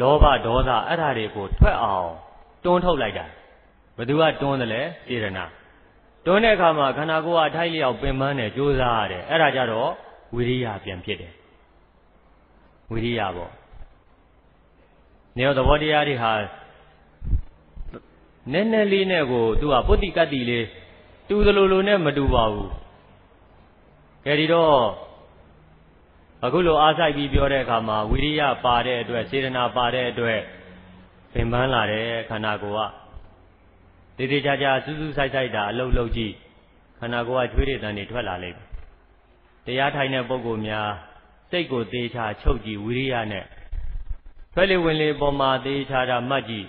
လောဘဒေါသအဲ့ဓာတွေကိုထွက်အောင်တွန်းထုတ်လိုက်တာဘသူကတွန်းတယ်လဲစေရနာတွန်းတဲ့အခါမှာခန္ဓာကိုယ်ကအထိုက်လျောက်ပင်ပန်းတယ်ကြိုးစားရတယ်အဲ့ဒါကြတော့ ဝိရိယပြန်ဖြစ်တယ်ဝိရိယပေါ့နေရောသဘောတရားတွေဟာနည်းနည်းလေးနဲ့ကိုသူကပုတ္တိကတ္တိလေးတူသလိုလိုနဲ့မတူပါဘူးကဲဒီတော့အခုလိုအားဆိုင်ပြီးပြောတဲ့အခါမှာဝိရိယပါတဲ့အတွက်စေတနာပါတဲ့အတွက်ပင်ပန်းလာတဲ့ခန္ဓာကိုယ်ကတည်တည်ကြကြစူးစူးဆိုင်ဆိုင်တာအလုံးလုံးကြည့်ခန္ဓာကိုယ်ကချွေးရည်တန်တွေထွက်လာလိမ့်မယ် တရားထိုင်တဲ့ပုဂ္ဂိုလ်များစိတ်ကိုသေးချာချုပ်ကြည့်ဝိရိယနဲ့ထွက်လေဝင်လေပေါ်မှာသေးချာတာမှတ်ကြည့်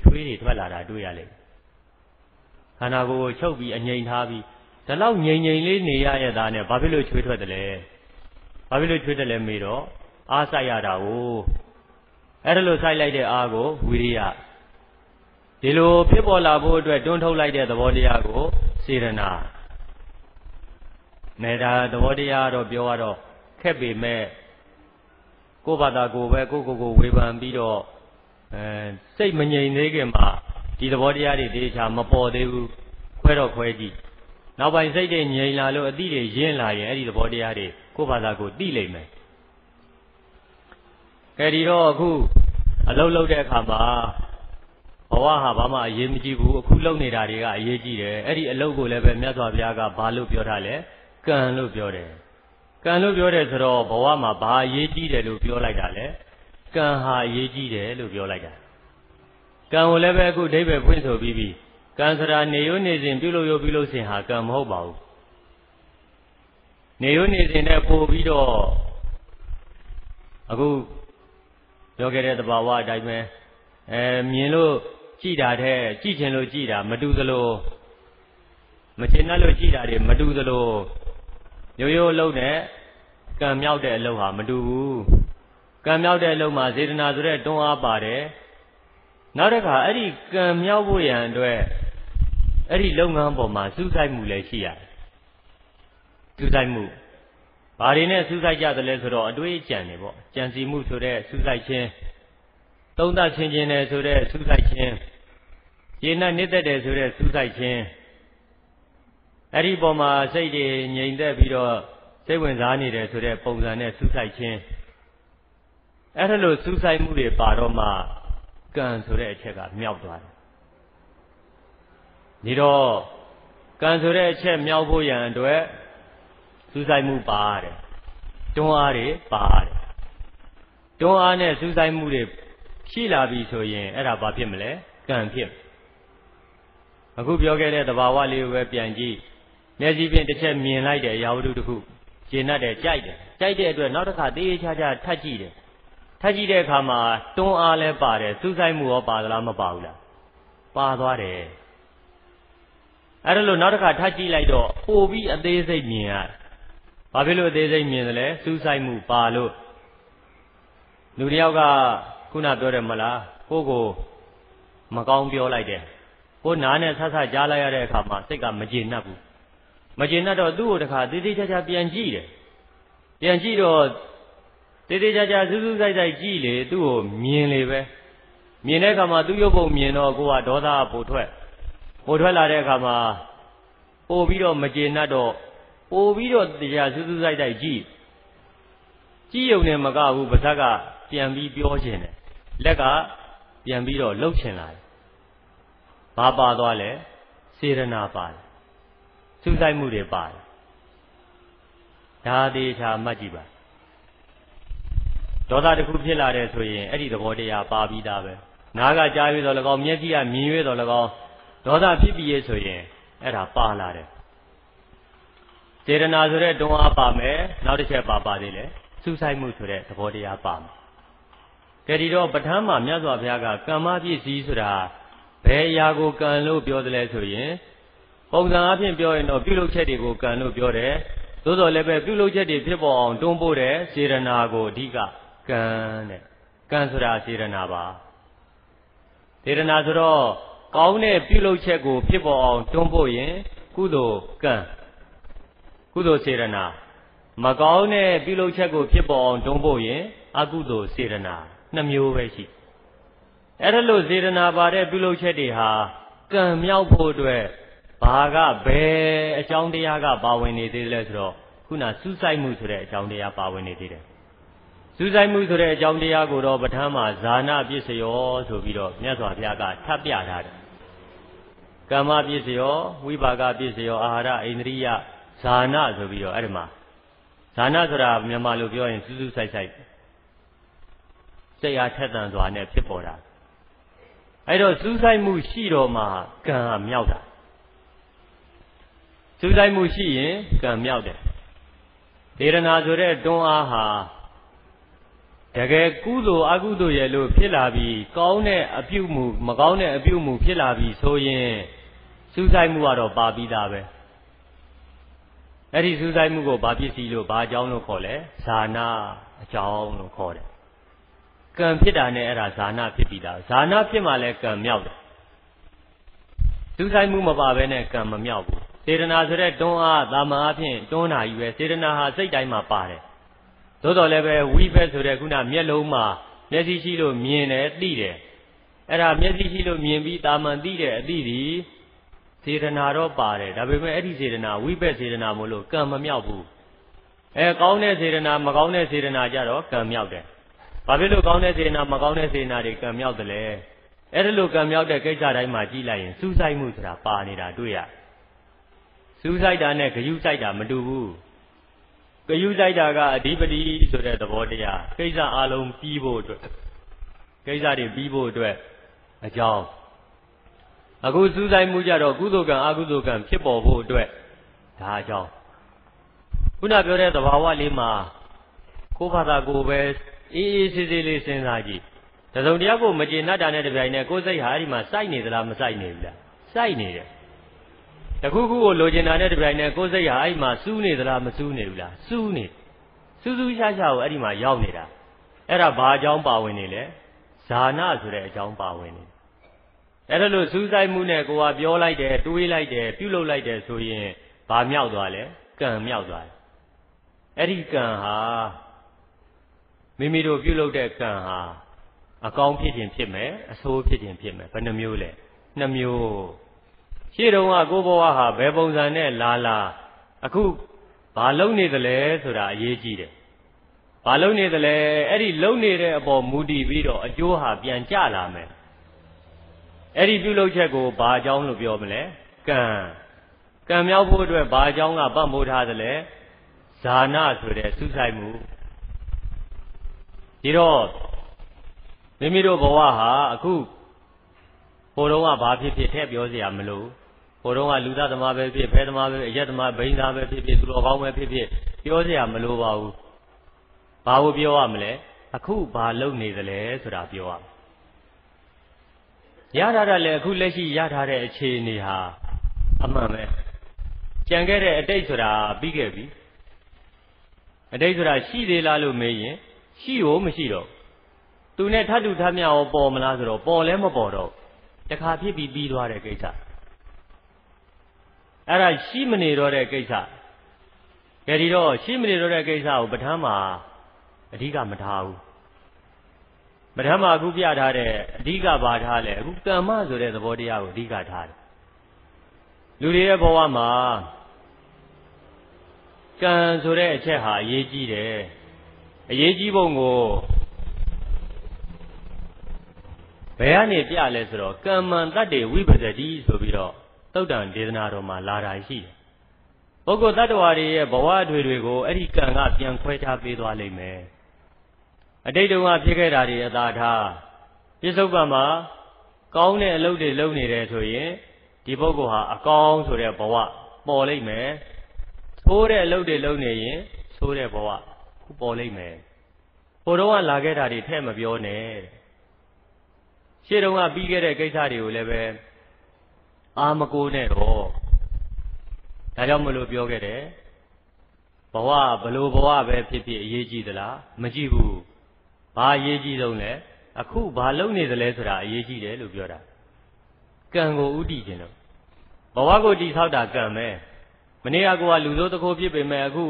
ချွေးတွေထွက်လာတာတွေ့ရလိမ့်ခန္ဓာကိုယ်ကိုချုပ်ပြီးအငြိမ်ထားပြီးဒါလောက်ငြိမ်ငြိမ်လေးနေရရဲ့သားနဲ့ဘာဖြစ်လို့ချွေးထွက်တယ်လဲဘာဖြစ်လို့ချွေးတယ်လဲမေးတော့အားဆိုင်ရတာကိုအဲ့ဒါလို့ဆိုင်လိုက်တဲ့အားကိုဝိရိယဒီလိုဖြစ်ပေါ်လာဖို့အတွက်တွန်းထုတ်လိုက်တဲ့သဘောတရားကိုစေရနာ နဲ့ဒါသဘောတရားတော့ပြောရတော့ခက်ပေမဲ့ကိုယ့်ဘာသာကိုယ်ပဲကိုယ့်ကိုယ်ကိုဝေဖန်ပြီးတော့အဲစိတ်မငြိမ်သေးခင်မှာဒီသဘောတရားတွေတေချာမပေါ်သေးဘူးခွဲတော့ခွဲကြည့်နောက်ပိုင်းစိတ်တွေငြိမ်လာလို့အတိတွေရင်းလာရင်အဲ့ဒီသဘောတရားတွေကိုယ့်ဘာသာကိုသိလိမ့်မယ်ကဲဒီတော့အခုအလုံးလုံးတဲ့အခါမှာဘဝဟာဘာမှအရေးမကြီးဘူးအခုလုံနေတာတွေကအရေးကြီးတယ်အဲ့ဒီအလုပ်ကိုလည်းပဲမြတ်စွာဘုရားကဘာလို့ပြောထားလဲ ကံလို့ပြောတယ်ကံလို့ပြောတယ်ဆိုတော့ဘဝမှာဘာအရေးကြီးတယ်လို့ပြောလိုက်တာလဲကံဟာအရေးကြီးတယ်လို့ပြောလိုက်တာကံကိုလည်းပဲအခုအဓိပ္ပာယ်ဖွင့်ဆိုပြီးပြီကံဆိုတာနေရိုးနေစဉ်ပြုလို့ရပြုလို့စဉ်ဟာကံမဟုတ်ပါဘူးနေရိုးနေစဉ်နဲ့ပို့ပြီးတော့အခုပြောခဲ့တဲ့သဘာဝအတိုင်းပဲအဲမြင်လို့ကြည်တာတဲ့ကြည်ချင်လို့ကြည်တာ မတူသလိုမချင်တတ်လို့ကြည်တာတွေမတူသလို ရိုးရိုးအလုံးနဲ့ကံမြောက်တဲ့အလုံးဟာမတူဘူးကံမြောက်တဲ့အလုံးမှာစေတနာဆိုတဲ့တွန်းအားပါတယ်နောက်တစ်ခါအဲ့ဒီကံမြောက်ဖို့ရန်အတွက်အဲ့ဒီလုပ်ငန်းပေါ်မှာစူးစိုက်မှုလည်းရှိရတယ်စူးစိုက်မှုဘာတွေနဲ့စူးစိုက်ကြသလဲဆိုတော့အတွေးကြံနေပေါ့ကြံစီမှုဆိုတဲ့စူးစိုက်ခြင်းသုံးသပ်ချင်းချင်းတယ်ဆိုတဲ့စူးစိုက်ခြင်းရေနဲ့နှိမ့်သက်တယ်ဆိုတဲ့စူးစိုက်ခြင်း အဲ့ဒီပေါ်မှာစိတ်တွေငြိမ်သက်ပြီးတော့စိတ်ဝင်စားနေတယ်ဆိုတဲ့ပုံစံနဲ့စူးစိုက်ခြင်းအဲ့ဒါလို့စူးစိုက်မှုတွေပါတော့မှကံဆိုတဲ့အချက်ကမြောက်သွားတယ်ဒီတော့ကံဆိုတဲ့အချက်မြောက်ဖို့ရန်အတွက်စူးစိုက်မှုပါရတယ်တွန်းအားတွေပါရတယ်တွန်းအားနဲ့စူးစိုက်မှုတွေရှိလာပြီဆိုရင်အဲ့ဒါဘာဖြစ်မလဲကံဖြစ်အခုပြောခဲ့တဲ့သဘာဝလေးကိုပဲပြန်ကြည့် မျက်စိဖြင့်တစ်ချက်မြင်လိုက်တဲ့အရာဝတ္ထုတစ်ခုကျင်တတ်တယ်ကြိုက်တယ်ကြိုက်တဲ့အတွက်နောက်တစ်ခါတေးချာချာထပ်ကြည့်တယ်ထပ်ကြည့်တဲ့အခါမှာတွန်းအားလဲပါတယ်စူးစိုက်မှုရောပါသလားမပါဘူးလားပါသွားတယ်အဲ့ဒါလို့နောက်တစ်ခါထပ်ကြည့်လိုက်တော့ပိုပြီးအသေးစိတ်မြင်ရဘာဖြစ်လို့အသေးစိတ်မြင်တယ်လဲစူးစိုက်မှုပါလို့လူတယောက်ကခုနပြောတယ်မလားကိုကိုမကောင်းပြောလိုက်တယ်ကိုနားနဲ့ဆဆကြားလိုက်ရတဲ့အခါမှာစိတ်ကမကျေနပ်ဘူး မကျေနပ်တော့သူ့ကိုတခါသေးသေးချာချာပြန်ကြည့်တယ်ပြန်ကြည့်တော့သေးသေးချာချာစူးစူးဆိုင်ဆိုင်ကြည့်လေသူ့ကိုမြင်လေပဲမြင်တဲ့အခါမှာသူ့ရုပ်ပုံမြင်တော့ကိုကဒေါသပိုထွက်ပိုထွက်လာတဲ့အခါမှာပို့ပြီးတော့မကျေနပ်တော့ပို့ပြီးတော့တရားစူးစူးဆိုင်ဆိုင်ကြည့်ကြည့်ုံနဲ့မကဘူးပါဇက်ကပြန်ပြီးပြောခြင်းတယ်လက်ကပြန်ပြီးတော့လှုပ်ချင်လာတယ်ဘာပါသွားလဲစေရနာပါတယ် စူးစိုက်မှုတွေပါတယ်ဒါသေးချာမှတ်ကြည့်ပါဒေါသတစ်ခုဖြစ်လာတယ်ဆိုရင်အဲ့ဒီသဘောတရားပါပြီးသားပဲနားကကြားပြီးတော့၎င်းမျက်စိကမြင်၍တော့၎င်းဒေါသဖြစ်ပြီးရဲ့ဆိုရင်အဲ့ဒါပါလာတယ်စေရနာဆိုတဲ့တွန်းအားပါမယ်နောက်တစ်ချက်ပါပါသေးတယ်စူးစိုက်မှုဆိုတဲ့သဘောတရားပါမယ်ကဲဒီတော့ပဋ္ဌာန်းမှာမြတ်စွာဘုရားကကမ္မပစ္စည်းဆိုတာဘယ်အရာကိုကံလို့ပြောတယ်လဲဆိုရင် ပုံစံအဖြစ်ပြောရင်တော့ပြုလုပ်ချက်တွေကိုကံလို့ပြောတယ်သို့တော်လည်းပဲပြုလုပ်ချက်တွေဖြစ်ပေါ်အောင်တွန်းပို့တဲ့စေရနာကိုအဓိကကံတဲ့ကံဆိုတာစေရနာပါစေရနာဆိုတော့ကောင်းတဲ့ပြုလုပ်ချက်ကိုဖြစ်ပေါ်အောင်တွန်းပို့ရင်ကုသိုလ်ကံကုသိုလ်စေရနာမကောင်းတဲ့ပြုလုပ်ချက်ကိုဖြစ်ပေါ်အောင်တွန်းပို့ရင်အကုသိုလ်စေရနာနှမျိုးပဲရှိအဲ့ဒါလို့စေရနာပါတဲ့ပြုလုပ်ချက်တွေဟာကံမြောက်ဖို့အတွက် ဘာကဘယ်အကြောင်းတရားကပါဝင်နေသေးလဲဆိုတော့ခုနစူးစိုက်မှုဆိုတဲ့အကြောင်းတရားပါဝင်နေသေးတယ်စူးစိုက်မှုဆိုတဲ့အကြောင်းတရားကိုတော့ပဋ္ဌာန်းမှာဇာနာပစ္စယောဆိုပြီးတော့မြတ်စွာဘုရားကထပ်ပြထားတယ်ကမ္မပစ္စယောဝိပါကပစ္စယောအာဟာရအိန္ဒြိယဇာနာဆိုပြီးတော့အဲ့ဒီမှာဇာနာဆိုတာမြန်မာလိုပြောရင်စူးစူးဆိုင်ဆိုင်စိတ်အားထက်သန်စွာနဲ့ဖြစ်ပေါ်တာအဲ့တော့စူးစိုက်မှုရှိတော့မှကံကမြောက်တာ စူးစိုက်မှုရှိရင်ကံမြောက်တယ်ဒေရနာဆိုတဲ့တွန်းအားဟာတကယ်ကုသိုလ်အကုသိုလ်ရဲ့လို့ဖြစ်လာပြီးကောင်းတဲ့အပြုမှုမကောင်းတဲ့အပြုမှုဖြစ်လာပြီးဆိုရင်စူးစိုက်မှုကတော့ပါပြီးသားပဲအဲ့ဒီစူးစိုက်မှုကိုဘာပစ္စည်းလို့ဘာအကြောင်းလို့ခေါ်လဲဇာနာအကြောင်းလို့ခေါ်တယ်ကံဖြစ်တာနဲ့အဲ့ဒါဇာနာဖြစ်ပြီးသားဇာနာဖြစ်မှလည်းကံမြောက်တယ်စူးစိုက်မှုမပါဘဲနဲ့ကံမမြောက်ဘူး စေတနာဆိုတဲ့တွန်းအားသာမန်အဖြစ်တွန်းတာကြီးပဲစေတနာဟာစိတ်တိုင်းမှာပါတယ်သို့တော်လည်းပဲဝိဘက်ဆိုတဲ့ခုနမျက်လုံးမှာမျက်စိရှိလို့မြင်တယ်သိတယ်အဲ့ဒါမျက်စိရှိလို့မြင်ပြီးတာမန်သိတဲ့အသည့်ဒီစေတနာတော့ပါတယ်ဒါပေမဲ့အဲ့ဒီစေတနာဝိဘက်စေတနာမို့လို့ကံမမြောက်ဘူးအဲကောင်းတဲ့စေတနာမကောင်းတဲ့စေတနာကြတော့ကံမြောက်တယ်ဘာဖြစ်လို့ကောင်းတဲ့စေတနာမကောင်းတဲ့စေတနာတွေကံမြောက်တယ်လဲအဲ့ဒါလို့ကံမြောက်တဲ့ကိစ္စတိုင်းမှာကြည့်လိုက်ရင်စူးစိုက်မှုဆိုတာပါနေတာတွေ့ရတယ် စူးစိုက်တာနဲ့ဂယုစိုက်တာမတူဘူးဂယုစိုက်တာကအဓိပတိဆိုတဲ့သဘောတရားကိစ္စအလုံးပြီးဖို့အတွက်ကိစ္စတွေပြီးဖို့အတွက်အကြောင်းအခုစူးစိုက်မှုကြတော့ကုသိုလ်ကံအကုသိုလ်ကံဖြစ်ပေါ်ဖို့အတွက်ဒါအကြောင်းခုနပြောတဲ့သဘာဝလေးမှာကိုယ်ဘာသာကိုယ်ပဲအေးအေးဆေးဆေးလေးစဉ်းစားကြည့်တစုံတယောက်ကိုမကျေနပ်တာနဲ့တပြိုင်နက်ကိုယ်စိတ်ဟာအဲ့ဒီမှာစိုက်နေသလားမစိုက်နေဘူးလားစိုက်နေတယ် တခုခုကိုလိုချင်တာနဲ့တပြိုင်နက်ကိုယ်စိတ်ဟာအဲ့ဒီမှာစူးနေသလားမစူးနေဘူးလားစူးနေစူးစူးရှားရှားကိုအဲ့ဒီမှာရောက်နေတာအဲ့ဒါဘာအကြောင်းပါဝင်နေလဲဇာနာဆိုတဲ့အကြောင်းပါဝင်နေအဲ့ဒါလို့စူးစိုက်မှုနဲ့ကိုကပြောလိုက်တယ်တွေးလိုက်တယ်ပြုလုပ်လိုက်တယ်ဆိုရင်ဘာမြောက်သွားလဲကံမြောက်သွားတယ်အဲ့ဒီကံဟာမိမိတို့ပြုလုပ်တဲ့ကံဟာအကောင်းဖြစ်ခြင်းဖြစ်မယ်အဆိုးဖြစ်ခြင်းဖြစ်မယ်ဘယ်နှမျိုးလဲနှစ်မျိုး ရှေ့တုန်းကကိုဘဝဟာဘယ်ပုံစံနဲ့လာလာအခုဘာလုံနေသလဲဆိုတာအရေးကြီးတယ်ဘာလုံနေသလဲအဲ့ဒီလုံနေတဲ့အပေါ်မူတည်ပြီးတော့အကျိုးဟာပြန်ကျလာမယ်အဲ့ဒီပြုလုပ်ချက်ကိုဘာအကြောင်းလို့ပြောမလဲကံကံမြောက်ဖို့အတွက်ဘာအကြောင်းကပတ်မိုးထားသလဲဇာနာဆိုတဲ့စူးစိုက်မှုဒီတော့မိမိတို့ဘဝဟာအခုဟိုတုန်းကဘာဖြစ်ဖြစ်ထည့်ပြောစရာမလို ဟိုတုန်းကလူသားသမားပဲဖြစ်ဖဲသမားပဲအရက်သမားဘိန်းသားပဲဖြစ်ဖြစ်သူတော်ကောင်းပဲဖြစ်ဖြစ်ပြောစရာမလိုပါဘူးဘာလို့ပြောရမလဲအခုဘာလုပ်နေသလဲဆိုတာပြောရရထားတာလည်းအခုလက်ရှိရထားတဲ့အခြေအနေဟာအမှန်ပဲကြံခဲ့တဲ့အတိတ်ဆိုတာပြီးခဲ့ပြီအတိတ်ဆိုတာရှိသေးလားလို့မေးရင်ရှိ ਉਹ မရှိတော့သူနဲ့ထပ်တူထပ်မြောက်ပေါ်မလားဆိုတော့ပေါ်လဲမပေါ်တော့တခါဖြစ်ပြီးပြီးသွားတဲ့ကိစ္စ အဲ့ဒါရှိမနေတော့တဲ့ကိစ္စကြဒီတော့ရှိမနေတော့တဲ့ကိစ္စကိုပဋ္ဌာန်းမှာအဓိကမထားဘူးပဋ္ဌာန်းမှာအခုပြထားတဲ့အဓိကဘာထားလဲအခုကမ္မဆိုတဲ့သဘောတရားကိုအဓိကထားတယ်လူတွေရဲ့ဘဝမှာကံဆိုတဲ့အချက်ဟာအရေးကြီးတယ်အရေးကြီးပုံကိုဘယ်ကနေပြလဲဆိုတော့ကမ္မံတတ္တေဝိပဇ္ဇတိဆိုပြီးတော့ သုတ်တံဒေသနာတော်မှာလာတာရှိတယ်။ပုဂ္ဂိုလ်တ attva တွေရဲ့ဘဝအထွေတွေကိုအဲ့ဒီကံကပြန်ခွဲခြားပေးသွားလိမ့်မယ်။အတိတ်တုန်းကဖြစ်ခဲ့တာတွေအသာထားပြစ္ဆုတ်ပံမှာကောင်းတဲ့အလုပ်တွေလုပ်နေတယ်ဆိုရင်ဒီပုဂ္ဂိုလ်ဟာအကောင်းဆိုတဲ့ဘဝပေါ်လိမ့်မယ်။သိုးတဲ့အလုပ်တွေလုပ်နေရင်သိုးတဲ့ဘဝပေါ်လိမ့်မယ်။ဟိုတုန်းကလာခဲ့တာတွေထဲ့မပြောနဲ့တဲ့ရှေ့တုန်းကပြီးခဲ့တဲ့ကိစ္စတွေကိုလည်းပဲ အာမကိုနဲ့တော့ဒါကြောင့်မလို့ပြောခဲ့တယ်ဘဝဘလို့ဘဝပဲဖြစ်ဖြစ်အရေးကြီးသလားမကြည့်ဘူးဘာအရေးကြီးဆုံးလဲအခုဘာလုပ်နေသလဲဆိုတာအရေးကြီးတယ်လို့ပြောတာကံကိုဥတည်ခြင်းလို့ဘဝကိုတည်ဆောက်တာကံပဲမနေ့ကကိုကလူစိုးတခိုးဖြစ်ပေမဲ့အခု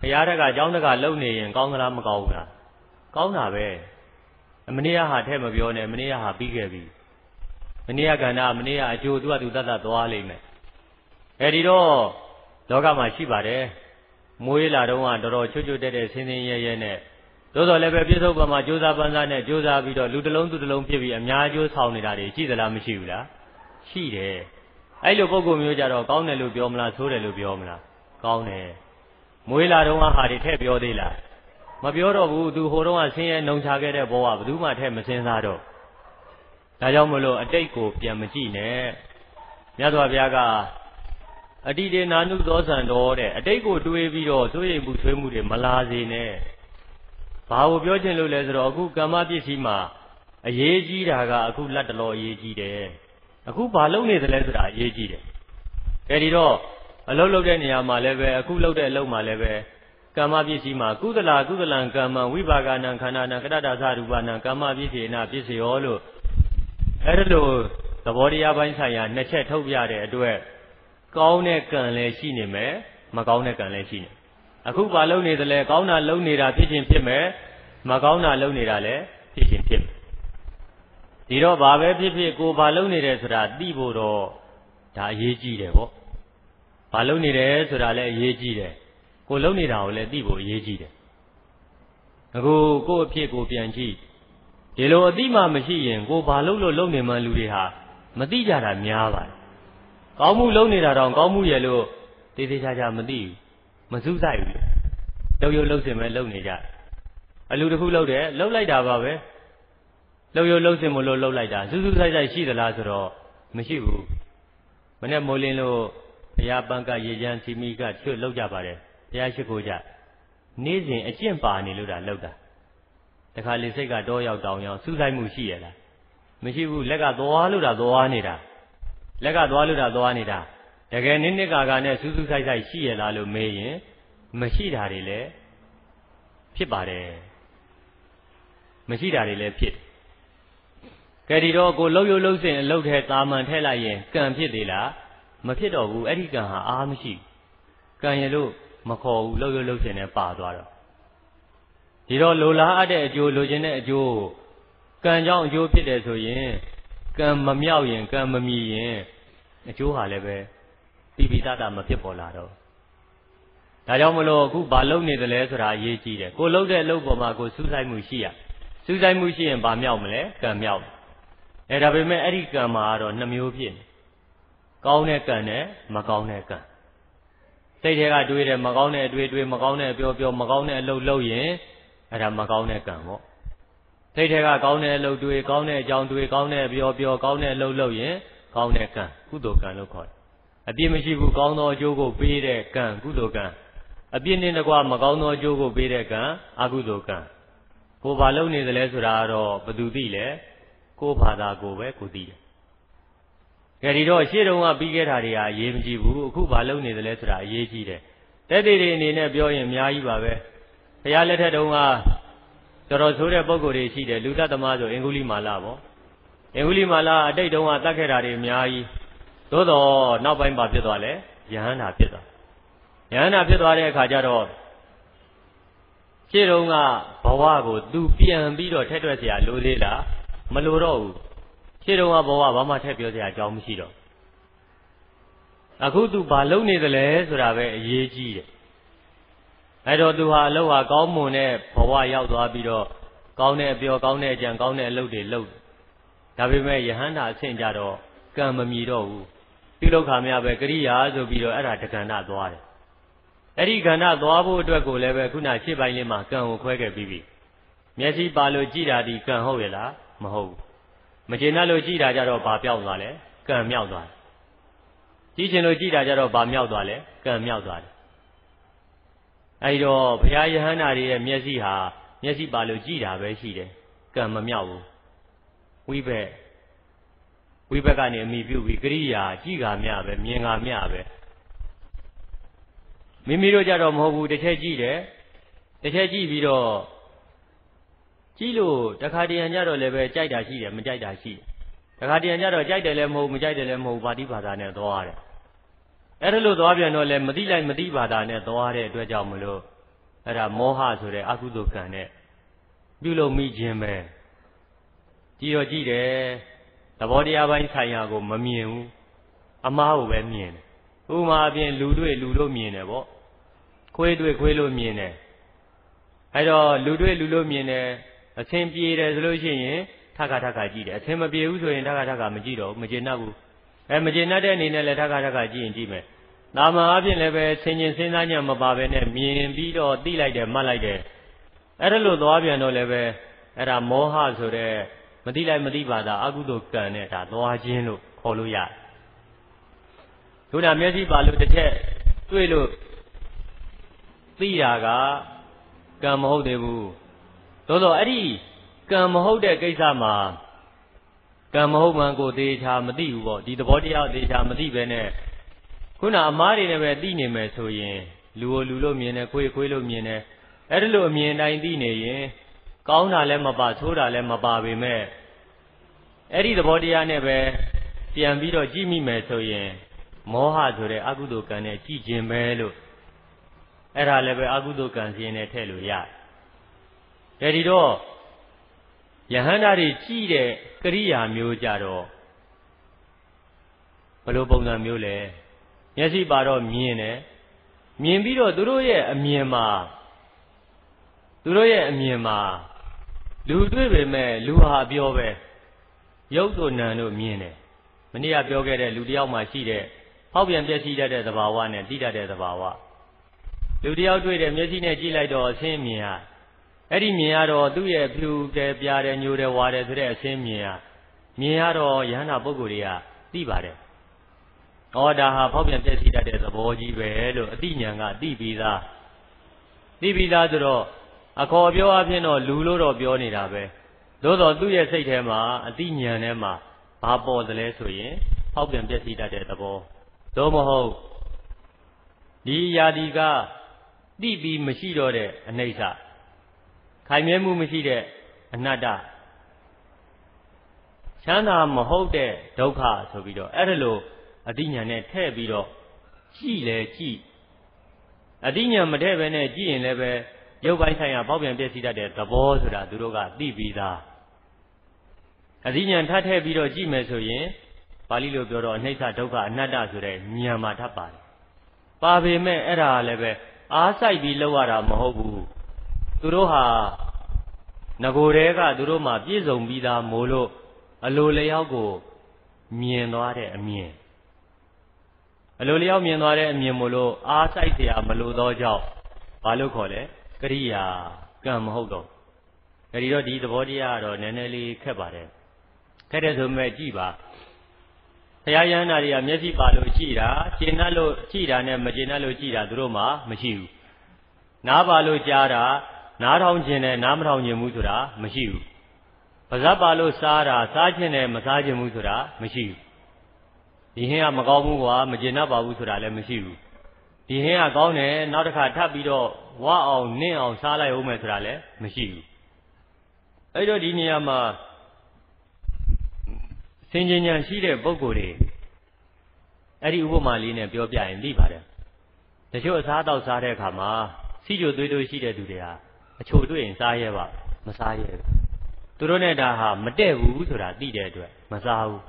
ဘုရားတကအကြောင်းတကလုံနေရင်ကောင်းသလားမကောင်းဘူးလားကောင်းတာပဲမနေ့ကဟာထဲမပြောနဲ့မနေ့ကဟာပြီးခဲ့ပြီ မနေ့ကကန္နာမနေ့ကအကျိုးသူကသူတတ်တတ်သွားလိမ့်မယ်အဲဒီတော့လောကမှာရှိပါတယ်မွေးလာတော့ကတော်တော်ချွတ်ချွတ်တက်တဲ့ဆင်းဆင်းရဲရဲနဲ့သို့တော်လည်းပဲပြစ္ဆုတ်ပံမှာကြိုးစားပန်းစားနဲ့ကြိုးစားပြီးတော့လူတစ်လုံးသူတစ်လုံးဖြစ်ပြီးအများကျိုးဆောင်နေတာတွေရှိသလားမရှိဘူးလားရှိတယ်အဲ့လိုပုံကုမျိုးကြတော့ကောင်းတယ်လို့ပြောမလားဆိုးတယ်လို့ပြောမလားကောင်းတယ်မွေးလာတော့ဟာတွေထည့်ပြောသေးလားမပြောတော့ဘူးသူဟိုတုန်းကဆင်းရဲနှုံချခဲ့တဲ့ဘဝဘယ်သူမှထည့်မစင်းစားတော့ ဒါကြောင့်မလို့အတိတ်ကိုပြန်မကြည့်နဲ့မြတ်စွာဘုရားကအတိတေနာနုသောဆံတော်တဲ့အတိတ်ကိုတွေးပြီးတော့စိုးရိမ်မှုဆွေးမှုတွေမလာစေနဲ့ဘာကိုပြောချင်လို့လဲဆိုတော့အခုကမ္မပစ္စည်းမှာအရေးကြီးတာကအခုလက်တလောအရေးကြီးတယ်အခုဘာလုပ်နေသလဲဆိုတာအရေးကြီးတယ်အဲဒီတော့အလုပ်လုပ်တဲ့နေရာမှာလည်းပဲအခုလုပ်တဲ့အလုပ်မှာလည်းပဲကမ္မပစ္စည်းမှာကုသလာကုသလံကမ္မဝိပါကနံခန္ဓာနံကတ္တတာသရူပနံကမ္မပစ္စေနပစ္စယောလို့ အဲ့ဒါလို့သဘောတရားပိုင်းဆိုင်ရာနှစ်ချက်ထုတ်ပြတဲ့အတွက်ကောင်းတဲ့ကံလည်းရှိနေမယ်မကောင်းတဲ့ကံလည်းရှိနေအခုဘာလုပ်နေသလဲကောင်းတာလုပ်နေတာဖြစ်ခြင်းဖြစ်မယ်မကောင်းတာလုပ်နေတာလည်းဖြစ်ခြင်းဖြစ်မယ်ဒီတော့ဘာပဲဖြစ်ဖြစ်ကိုဘာလုပ်နေတယ်ဆိုတာသိဖို့တော့ဒါအရေးကြီးတယ်ပေါ့ဘာလုပ်နေတယ်ဆိုတာလည်းအရေးကြီးတယ်ကိုလုပ်နေတာကိုလည်းသိဖို့အရေးကြီးတယ်အခုကို့အဖြစ်ကိုပြန်ကြည့် ဒီလိုအတိမှမရှိရင်ကိုဘာလုပ်လို့လုပ်နေမှလူတွေဟာမသိကြတာများပါတယ်ကောင်းမှုလုပ်နေတာတော့ကောင်းမှုရဲ့လို့တေးသေးချာချာမသိဘူးမစူးစိုက်ဘူးလှုပ်ရုပ်လှုပ်စင်မဲ့လှုပ်နေကြအလူတစ်ခုလှုပ်တယ်လှုပ်လိုက်တာပါပဲလှုပ်ရုပ်လှုပ်စင်မလို့လှုပ်လိုက်တာစူးစူးဆိုင်ဆိုင်ရှိသလားဆိုတော့မရှိဘူးမနဲ့မိုးလင်းလို့ဘုရားပန်းကရေချမ်းစီမီကချွတ်လှုပ်ကြပါတယ်ဘုရားရှိခိုးကြနေ့စဉ်အကျင့်ပါနေလို့တာလှုပ်တာ တခါလေစိတ်ကတော့ရောက်တောင်ရောက်စူးစိုက်မှုရှိရလားမရှိဘူးလက်ကသွားလို့တာသွားနေတာလက်ကသွားလို့တာသွားနေတာတကယ်နစ်နစ်ကာကာနဲ့စူးစူးဆိုင်ဆိုင်ရှိရလားလို့မေးရင် မရှိတာတွေလည်းဖြစ်ပါတယ်မရှိတာတွေလည်းဖြစ်ကဲဒီတော့ကိုလှုပ်ရုပ်လှုပ်စင်အလုပ်ထဲတာမန်ထဲလိုက်ရင်ကံဖြစ်သေးလားမဖြစ်တော့ဘူးအဲ့ဒီကံဟာအားမရှိကံရလို့မခေါ်ဘူးလှုပ်ရုပ်လှုပ်စင်နဲ့ပါသွားတော့ ဒီတော့လိုလားအပ်တဲ့အကျိုးလိုချင်တဲ့အကျိုးကံကြောင့်အကျိုးဖြစ်တယ်ဆိုရင်ကံမမြောက်ရင်ကံမမြည်ရင်အကျိုးဟာလည်းပဲပိပိတတမဖြစ်ပေါ်လာတော့ဒါကြောင့်မလို့အခုဘာလုပ်နေသလဲဆိုတာအရေးကြီးတယ်ကိုလုပ်တဲ့အလုပ်ပေါ်မှာကိုစူးစိုက်မှုရှိရစူးစိုက်မှုရှိရင်ဘာမြောက်မလဲကံမြောက်အဲဒါပေမဲ့အဲ့ဒီကံမှာတော့နှမျိုးဖြစ်နေကောင်းတဲ့ကံနဲ့မကောင်းတဲ့ကံစိတ်ထဲကတွေးတယ်မကောင်းတဲ့အတွေးတွေးမကောင်းတဲ့အပြောပြောမကောင်းတဲ့အလုပ်လုပ်ရင် အဲ့ဒါမကောင်းတဲ့ကံပေါ့စိတ်ထဲကကောင်းတဲ့အလုပ်တွေးကောင်းတဲ့အကြောင်းတွေးကောင်းတဲ့အပြောပြောကောင်းတဲ့အလုပ်လုပ်ရင်ကောင်းတဲ့ကံကုသိုလ်ကံလို့ခေါ်တယ်အပြစ်မရှိဘူးကောင်းသောအကျိုးကိုပေးတဲ့ကံကုသိုလ်ကံအပြစ်နဲ့တကွမကောင်းသောအကျိုးကိုပေးတဲ့ကံအကုသိုလ်ကံကိုဘာလုပ်နေသလဲဆိုတာကတော့ဘသူသိလဲကိုဘာသာကိုပဲကိုသိတယ်ကဲဒီတော့ရှေ့တုန်းကပြီးခဲ့တာတွေဟာအရေးမကြီးဘူးအခုဘာလုပ်နေသလဲဆိုတာအရေးကြီးတယ်တက်သေးတွေအနေနဲ့ပြောရင်အများကြီးပါပဲ ဘုရားလက်ထက်တုန်းကတော်တော်ဆိုးတဲ့ပုံကိုယ်တွေရှိတယ်လူတတ်သမားဆိုအင်္ဂုလိမာလာပေါ့အင်္ဂုလိမာလာအတိတ်တုန်းကတတ်ခဲ့တာတွေအများကြီးသို့တော့နောက်ပိုင်းမှာဖြစ်သွားလဲယဟန္တာဖြစ်သွားယဟန္တာဖြစ်သွားတဲ့အခါကျတော့ရှေ့တုန်းကဘဝကိုသူပြန်ပြီးတော့ထက်တွက်เสียလိုသေးလားမလိုတော့ဘူးရှေ့တုန်းကဘဝဘာမှထက်ပြောเสียအကြောင်းမရှိတော့အခုသူဘာလုပ်နေသလဲဆိုတာပဲအရေးကြီးတယ် အဲ့တော့သူဟာအလုပ်ဟာကောင်းမွန်တဲ့ဘဝရောက်သွားပြီးတော့ကောင်းတဲ့အပြောကောင်းတဲ့အကြံကောင်းတဲ့အလုပ်တွေလုပ်ဒါပေမဲ့ယဟန္တာအဆင့်ကြတော့ကံမမီတော့ဘူးပြုလုပ်ခါမြပဲကရိယာဆိုပြီးတော့အဲ့ဒါတက္ကန္တသွားတယ်အဲ့ဒီကန္တသွားဖို့အတွက်ကိုလည်းပဲခုနရှေ့ပိုင်းလေးမှာကံကိုခွဲခဲ့ပြီးပြီမျက်စိပါလို့ကြည်တာဒီကံဟုတ်ရဲ့လားမဟုတ်ဘူးမကျေနပ်လို့ကြည်တာကြတော့ဘာပြောက်သွားလဲကံမြောက်သွားတယ်ကြည်ချင်လို့ကြည်တာကြတော့ဘာမြောက်သွားလဲကံမြောက်သွားတယ် အဲဒီတော့ဘုရားယဟန္တာတွေရဲ့မျက်စိဟာမျက်စိပါလို့ကြည်တာပဲရှိတယ်ကံမမြောက်ဘူးဝိဘက်ဝိဘက်ကနေအမိပြုပြီးကရိယာကြည်ကာမြပဲမြင်ကာမြပဲမိမိတို့ကြတော့မဟုတ်ဘူးတစ်ချက်ကြည့်တယ်တစ်ချက်ကြည့်ပြီးတော့ကြည့်လို့တခါတရံကြတော့လည်းပဲကြိုက်တာရှိတယ်မကြိုက်တာရှိတယ်တခါတရံကြတော့ကြိုက်တယ်လည်းမဟုတ်မကြိုက်တယ်လည်းမဟုတ်ပါဠိဘာသာနဲ့သွားရတယ် အဲ့ဒါလို့သွားပြန်တော့လည်းမသိလိုက်မသိဘာသာနဲ့သွားတဲ့အတွက်ကြောင့်မလို့အဲ့ဒါမောဟဆိုတဲ့အကုသိုလ်ကံနဲ့ပြုလုပ်မိခြင်းပဲကြည့်တော့ကြည့်တယ်သဘောတရားပိုင်းဆိုင်ရာကိုမမြင်ဘူးအမားကိုပဲမြင်တယ်ဥမာအပြင်လူတွေ့လူလို့မြင်တယ်ပေါ့ခွေးတွေ့ခွေးလို့မြင်တယ်အဲ့တော့လူတွေ့လူလို့မြင်တယ်အဆင်ပြေတယ်ဆိုလို့ရှိရင်ထခါထခါကြည့်တယ်အဆင်မပြေဘူးဆိုရင်ထခါထခါမကြည့်တော့ဘူးမကျေနပ်ဘူး အဲမကျေနပ်တဲ့အနေနဲ့လည်းထခါထခါကြည့်ရင်ကြည့်မယ်နာမအပြင်လည်းပဲဆင်ញင်စဉ်းစားညံမပါပဲနဲ့မြင်ပြီးတော့သိလိုက်တယ်မှတ်လိုက်တယ်အဲ့ဒါလို့သွားပြန်တော့လည်းပဲအဲ့ဒါမောဟဆိုတဲ့မသိလိုက်မသိပါတာအကုသိုလ်ကံနဲ့ဒါသွားခြင်းလို့ခေါ်လို့ရတယ်ဒုနာမျက်စိပါလို့တစ်ချက်တွေ့လို့သိတာကကံမဟုတ်သေးဘူးသို့တော့အဲ့ဒီကံမဟုတ်တဲ့ကိစ္စမှာ ကံမဟုတ်မှန်ကိုသေချာမသိဘူးပေါ့ဒီသဘောတရားသေချာမသိပဲနဲ့ခုနအမားတွေနဲ့ပဲသိနေမယ်ဆိုရင်လူကိုလူလို့မြင်တယ်ခွေးခွေးလို့မြင်တယ်အဲ့ဒါလို့အမြင်တိုင်းသိနေရင်ကောင်းတာလည်းမပါဆိုးတာလည်းမပါပေမဲ့အဲ့ဒီသဘောတရားနဲ့ပဲပြန်ပြီးတော့ကြည့်မိမယ်ဆိုရင်မောဟဆိုတဲ့အကုသိုလ်ကံနဲ့ကြည့်ခြင်းပဲလို့အဲ့ဒါလည်းပဲအကုသိုလ်ကံစီရင်နဲ့ထည့်လို့ရတယ်ဒီတော့ ယဟန္တာတွေကြည့်တဲ့ကရိယာမျိုးကြတော့ဘယ်လိုပုံစံမျိုးလဲမျက်စိပါတော့မြင်တယ်မြင်ပြီးတော့သူတို့ရဲ့အမြင်မှာသူတို့ရဲ့အမြင်မှာလူတွေ့ပေမဲ့လူဟာပြောပဲရုပ်တို့နာတို့မြင်တယ်မနေ့ကပြောခဲ့တဲ့လူတယောက်မှရှိတဲ့ဖောက်ပြန်ပြည့်စည်တတ်တဲ့သဘာဝနဲ့တိတတ်တဲ့သဘာဝလူတယောက်တွေ့တယ်မျက်စိနဲ့ကြည့်လိုက်တော့အဆင်းမြင်ဟာ အဲ့ဒီမြင်ရတော့သူ့ရဲ့ဖြူတယ်ပြားတယ်ညိုတယ်ဝါတယ်ဆိုတဲ့အဆင်းမြင်ဟာမြင်ရတော့ယဟန္တာပုဂ္ဂိုလ်တွေကသိပါတယ်။ဩဒါဟာဖောက်ပြန်ပြည့်စည်တတ်တဲ့သဘောကြီးပဲလို့အတိညာကသိပြီးသားသိပြီးသားဆိုတော့အခေါ်ပြောအဖြစ်တော့လူလို့တော့ပြောနေတာပဲ။သို့တော့သူ့ရဲ့စိတ်ထဲမှာအတိညာထဲမှာဘာပေါ်သလဲဆိုရင်ဖောက်ပြန်ပြည့်စည်တတ်တဲ့သဘောသို့မဟုတ်ဒီယာဒီကတိပြီးမရှိတော့တဲ့အနိစ္စ ခိုင်မြဲမှုမရှိတဲ့အနတ္တချမ်းသာမဟုတ်တဲ့ဒုက္ခဆိုပြီးတော့အဲ့ဒါလိုအတိညာနဲ့ထည့်ပြီးတော့ကြည်လဲကြည်အတိညာမထည့်ပဲနဲ့ကြည်ရင်လည်းပဲရုပ်ပိုင်းဆိုင်ရာပေါက်ပြန်ပြည့်စည်တတ်တဲ့သဘောဆိုတာသူတို့ကသိပြီးသားအတိညာထပ်ထည့်ပြီးတော့ကြည်မယ်ဆိုရင်ပါဠိလိုပြောတော့အနိစ္စဒုက္ခအနတ္တဆိုတဲ့ဉာဏ်မှာထပ်ပါတယ်ပါပေမဲ့အဲ့ဒါလည်းပဲအားဆိုင်ပြီးလောက်ရတာမဟုတ်ဘူး သူတို့ဟာငကိုယ်တည်းကသူတို့မှာပြည့်စုံပြီးသားမို့လို့အလိုလျောက်ကိုမြင်သွားတဲ့အမြင်အလိုလျောက်မြင်သွားတဲ့အမြင်မို့လို့အားဆိုင်เสียမလို့သောကြောင့်ဘာလို့ခေါ်လဲကရိယာကံမဟုတ်တော့အဲဒီတော့ဒီသဘောတရားကတော့နည်းနည်းလေးခက်ပါတယ်ခက်တယ်ဆိုမဲ့ကြည်ပါဘုရားယန္တာတွေကမျက်စိပါလို့ကြည်တာကျင်납လို့ကြည်တာနဲ့မကျင်납လို့ကြည်တာသူတို့မှမရှိဘူးနားပါလို့ကြားတာ နားထောင်ခြင်းနဲ့နားမထောင်ခြင်းဘူးဆိုတာမရှိဘူးပါဇက်ပါလို့စားတာစားခြင်းနဲ့မစားခြင်းဘူးဆိုတာမရှိဘူးဒီဟင်းကမကောင်းဘူးကွာမကျေနပ်ပါဘူးဆိုတာလည်းမရှိဘူးဒီဟင်းကကောင်းတယ်နောက်တစ်ခါထပ်ပြီးတော့ဝအောင်နင့်အောင်စားလိုက်ဦးမယ်ဆိုတာလည်းမရှိဘူးအဲ့တော့ဒီနေရာမှာစင်ကြင်ညာရှိတဲ့ပုံကိုယ်တွေအဲ့ဒီဥပမာလေးနဲ့ပြောပြရင်သိပါတယ်တချို့အစားအသောက်စားတဲ့အခါမှာစီကြိုသွေးသွေးရှိတဲ့သူတွေဟာ အချိုတွေ့ရင်စားရဲပါမစားရဲဘူးသူတို့နဲ့ဒါဟာမတည့်ဘူးဆိုတာသိတဲ့အတွက်မစားဘူး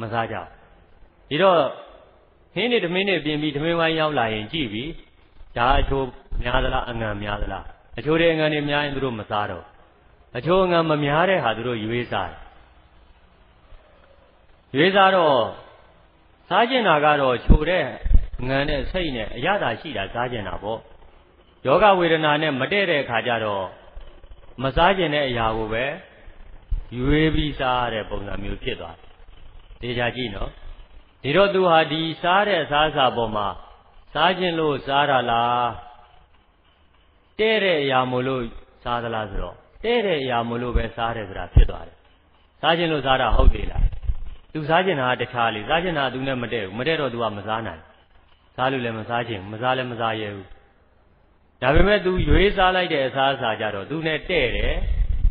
မစားကြဒီတော့ဟင်းနေသမင်းနေပြင်ပြီးသမင်းဝိုင်းရောက်လာရင်ကြည့်ပြီးဒါအချိုများသလားအငံများသလားအချိုတွေအငံတွေများရင်သူတို့မစားတော့အချိုအငံမများတဲ့ဟာသူတို့ရွေးစားတယ်ရွေးစားတော့စားကျင်တာကတော့ချိုတဲ့ငံနဲ့စိတ်နဲ့အရသာရှိတာစားကျင်တာပေါ့ ယောဂဝေဒနာနဲ့မတည့်တဲ့အခါကျတော့မစားကျင်တဲ့အရာကိုပဲရွေးပြီးစားတဲ့ပုံစံမျိုးဖြစ်သွားတယ်။ဒေချာကြည့်နော်။ဒီတော့သူဟာဒီစားတဲ့အစားအစာပေါ်မှာစားကျင်လို့စားတာလားတဲ့တဲ့အရာမို့လို့စားသလားဆိုတော့တဲ့တဲ့အရာမို့လို့ပဲစားတယ်ဆိုတာဖြစ်သွားတယ်။စားကျင်လို့စားတာဟုတ်သေးလား။သူစားကျင်တာကတခြားလေစားကျင်တာသူနဲ့မတည့်ဘူးမတည့်တော့သူကမစားနိုင်။စားလို့လည်းမစားချင်မစားလည်းမစားရဘူး ဒါပေမဲ့ तू ရွေးစားလိုက်တဲ့အစားအစာကြတော့ तू နဲ့တဲ့တယ်